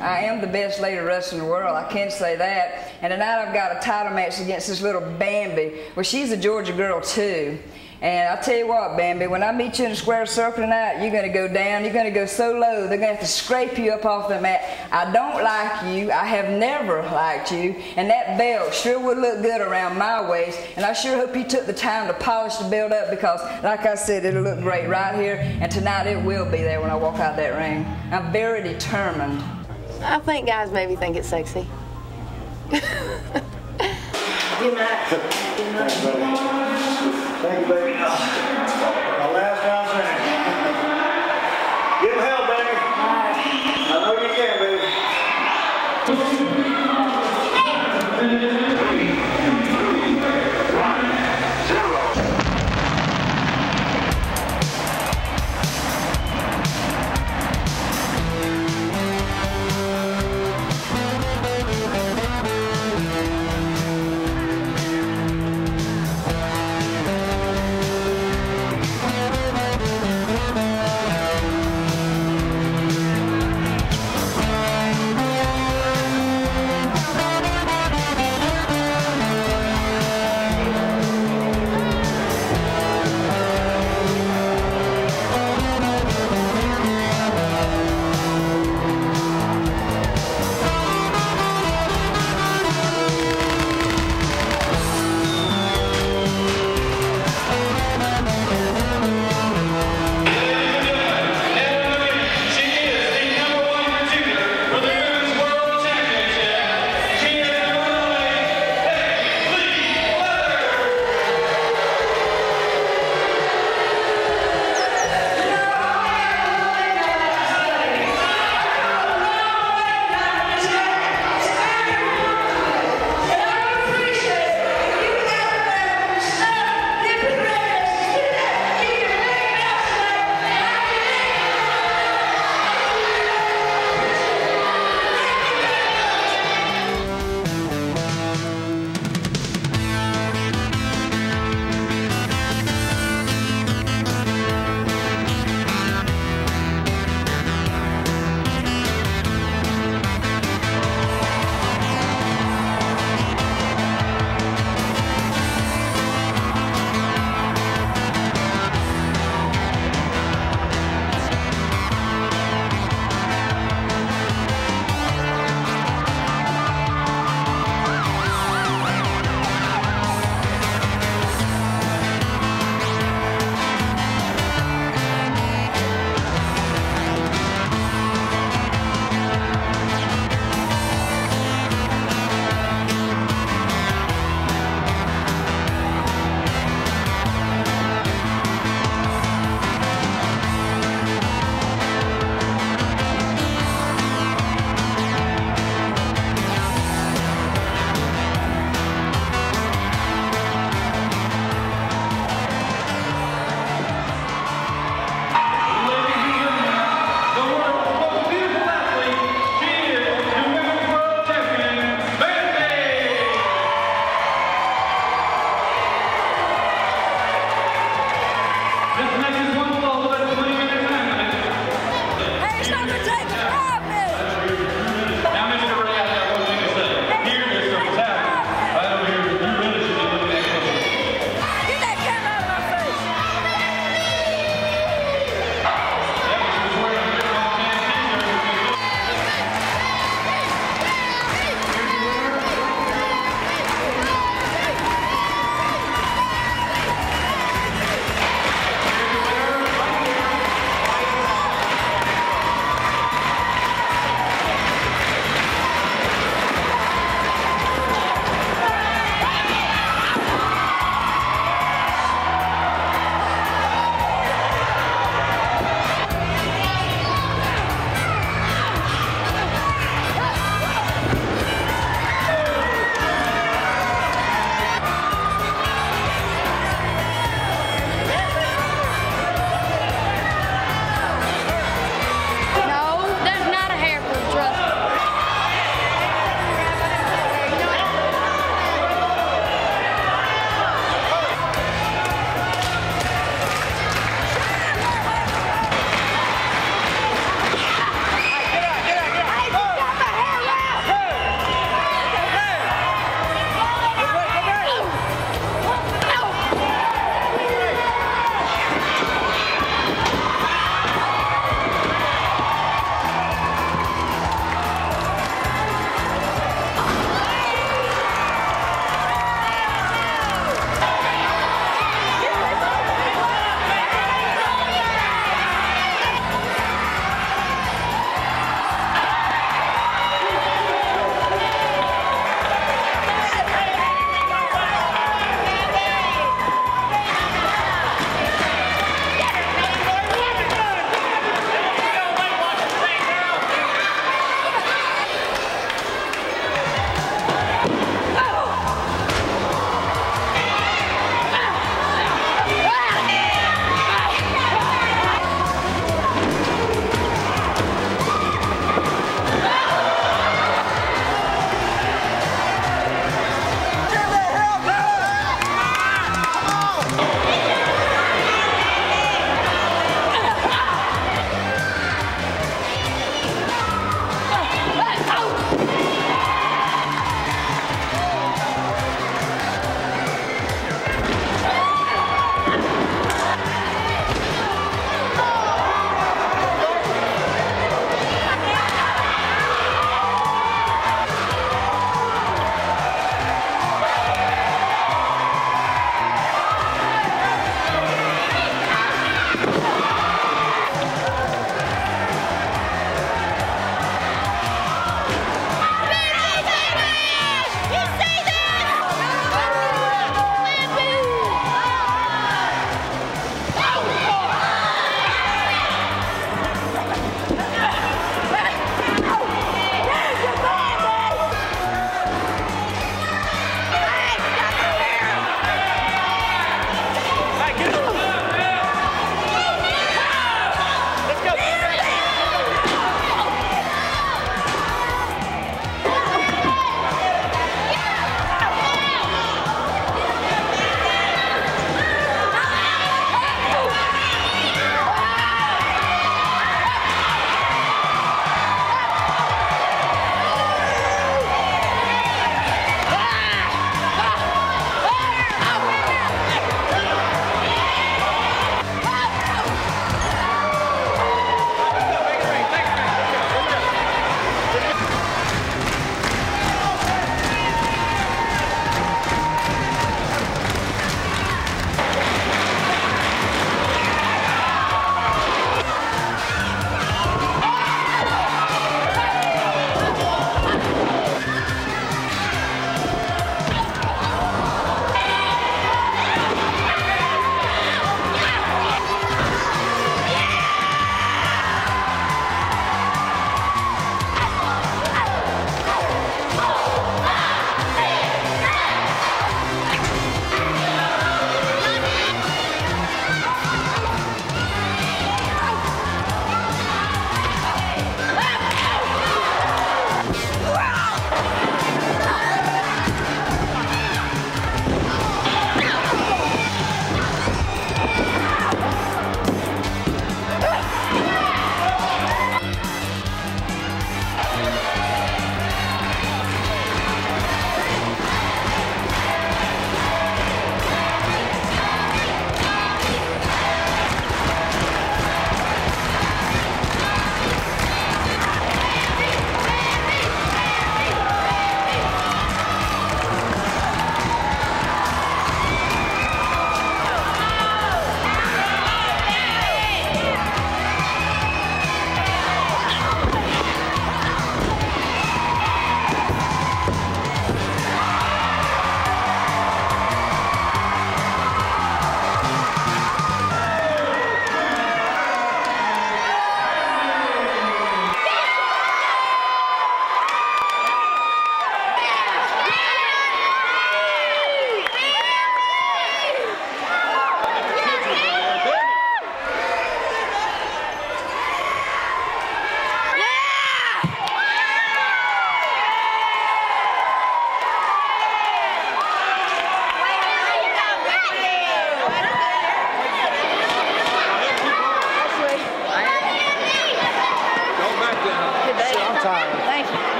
I am the best lady wrestler in the world. I can say that. And tonight I've got a title match against this little Bambi. Well, she's a Georgia girl too. And I'll tell you what, Bambi, when I meet you in the square circle tonight, you're going to go down. You're going to go so low, they're going to have to scrape you up off the mat. I don't like you. I have never liked you. And that belt sure would look good around my waist. And I sure hope you took the time to polish the belt up because, like I said, it'll look great right here. And tonight it will be there when I walk out that ring. I'm very determined. I think guys maybe think it's sexy. *laughs* Good night. Thank you, baby. My last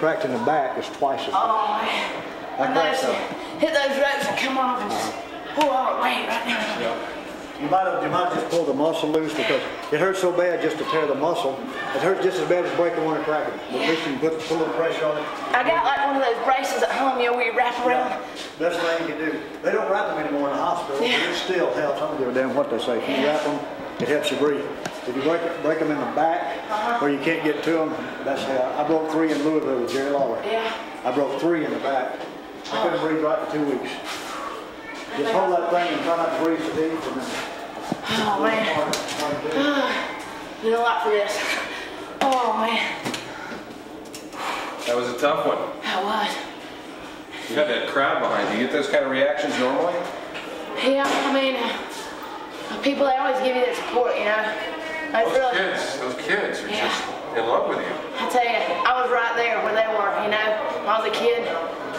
cracked in the back, is twice as bad. Oh, man. I cracked. Hit those ropes and come off and just pull all the weight right there. You might have, you might just pull the muscle loose because it hurts so bad just to tear the muscle. It hurts just as bad as breaking one and cracking it. But at least you can put, put a little pressure on it. I got like one of those braces at home, you know, where you wrap around. Best thing you can do. They don't wrap them anymore in the hospital, but it still helps. I don't give a damn what they say. If you wrap them, it helps you breathe. If you break, break them in the back where you can't get to them, that's how. I broke three in Louisville with Jerry Lawler. Yeah. I broke three in the back. I couldn't breathe right for two weeks. Just hold that thing and try not to breathe so deep and then. Oh, man. Been a lot for this. Oh, man. That was a tough one. That was. You had that crowd behind you. You get those kind of reactions normally? Yeah, I mean, uh, people, they always give you that support, you know. Those really, kids, those kids are Yeah. just in love with you. I tell you, I was right there where they were, you know. When I was a kid,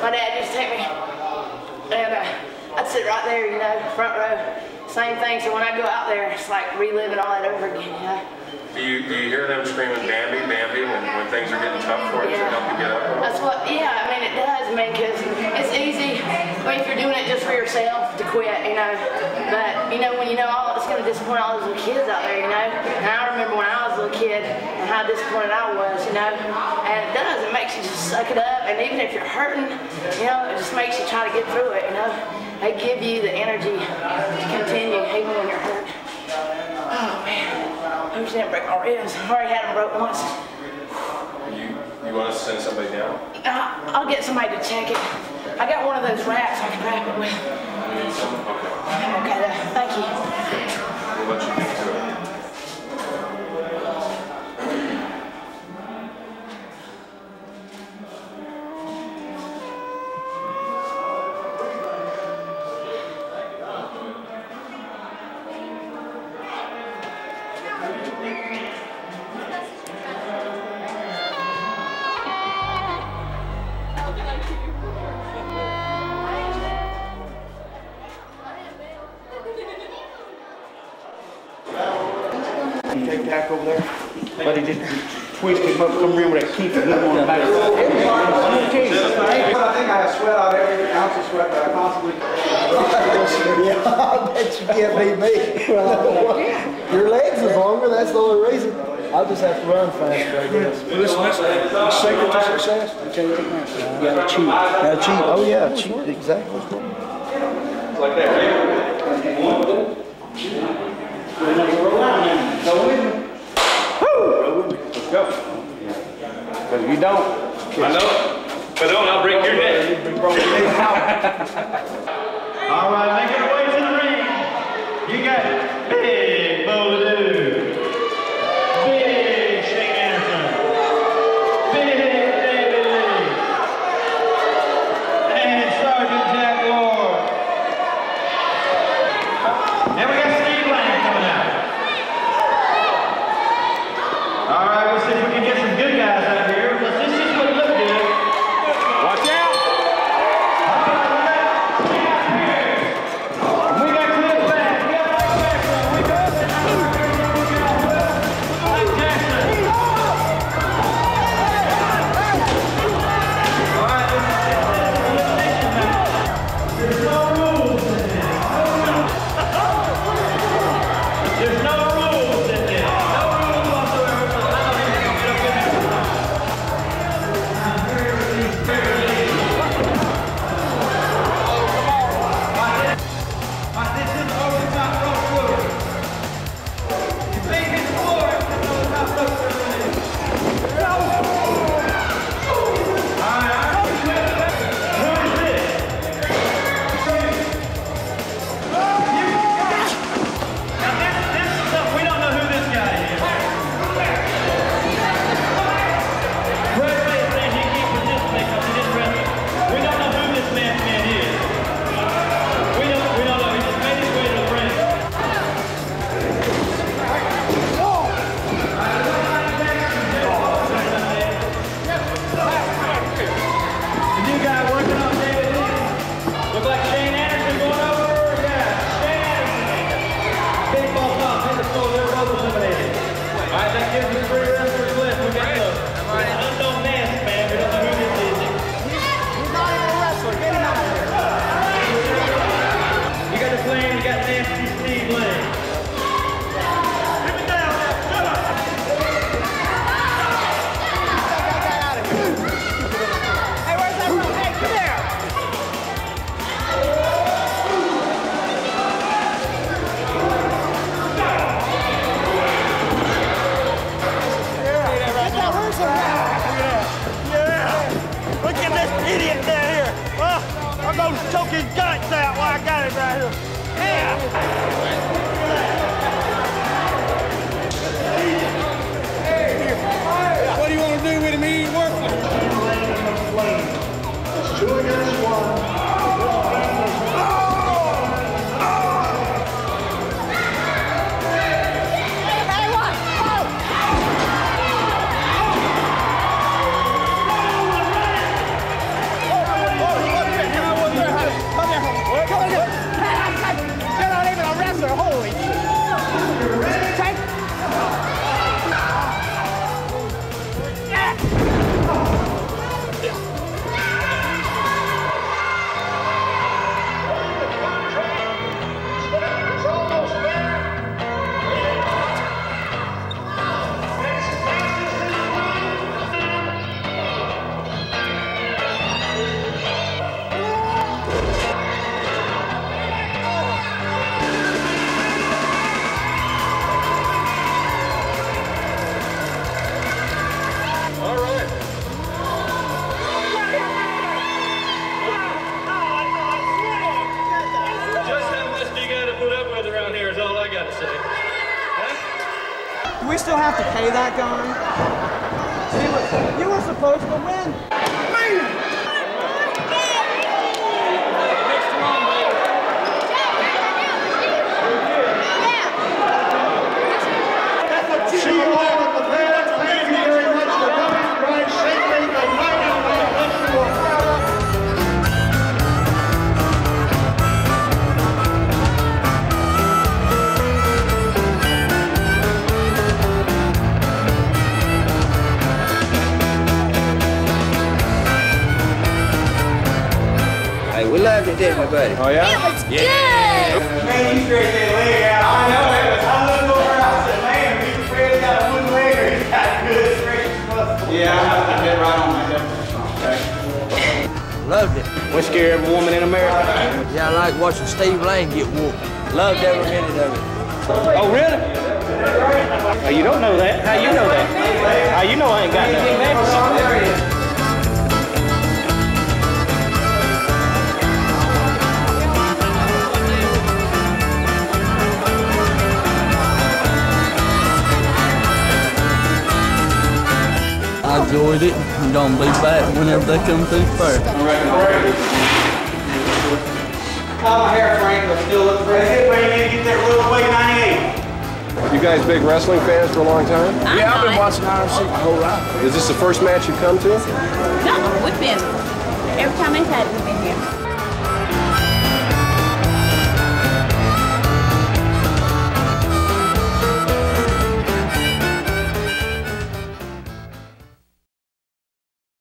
my dad used to take me, and uh, I'd sit right there, you know, front row. Same thing, so when I go out there, it's like reliving all that over again, you know. Do you, do you hear them screaming Bambi, Bambi when, when things are getting tough for you to help you get up? That's what, yeah, I mean, it does, I mean, because it's easy, Mean, if you're doing it just for yourself to quit, you know, but, you know, when you know all, it's going to disappoint all those little kids out there, you know, and I remember when I was a little kid and how disappointed I was, you know, and it does, it makes you just suck it up, and even if you're hurting, you know, it just makes you try to get through it, you know, they give you the energy to continue even when you're hurt. Oh, man. I didn't break my ribs. I already had them broke once. You, you want us to send somebody down? Uh, I'll get somebody to check it. I got one of those wraps I can wrap it with. Okay. Thank you. Cheat. Gotta cheat, oh yeah, cheat, exactly. Like that,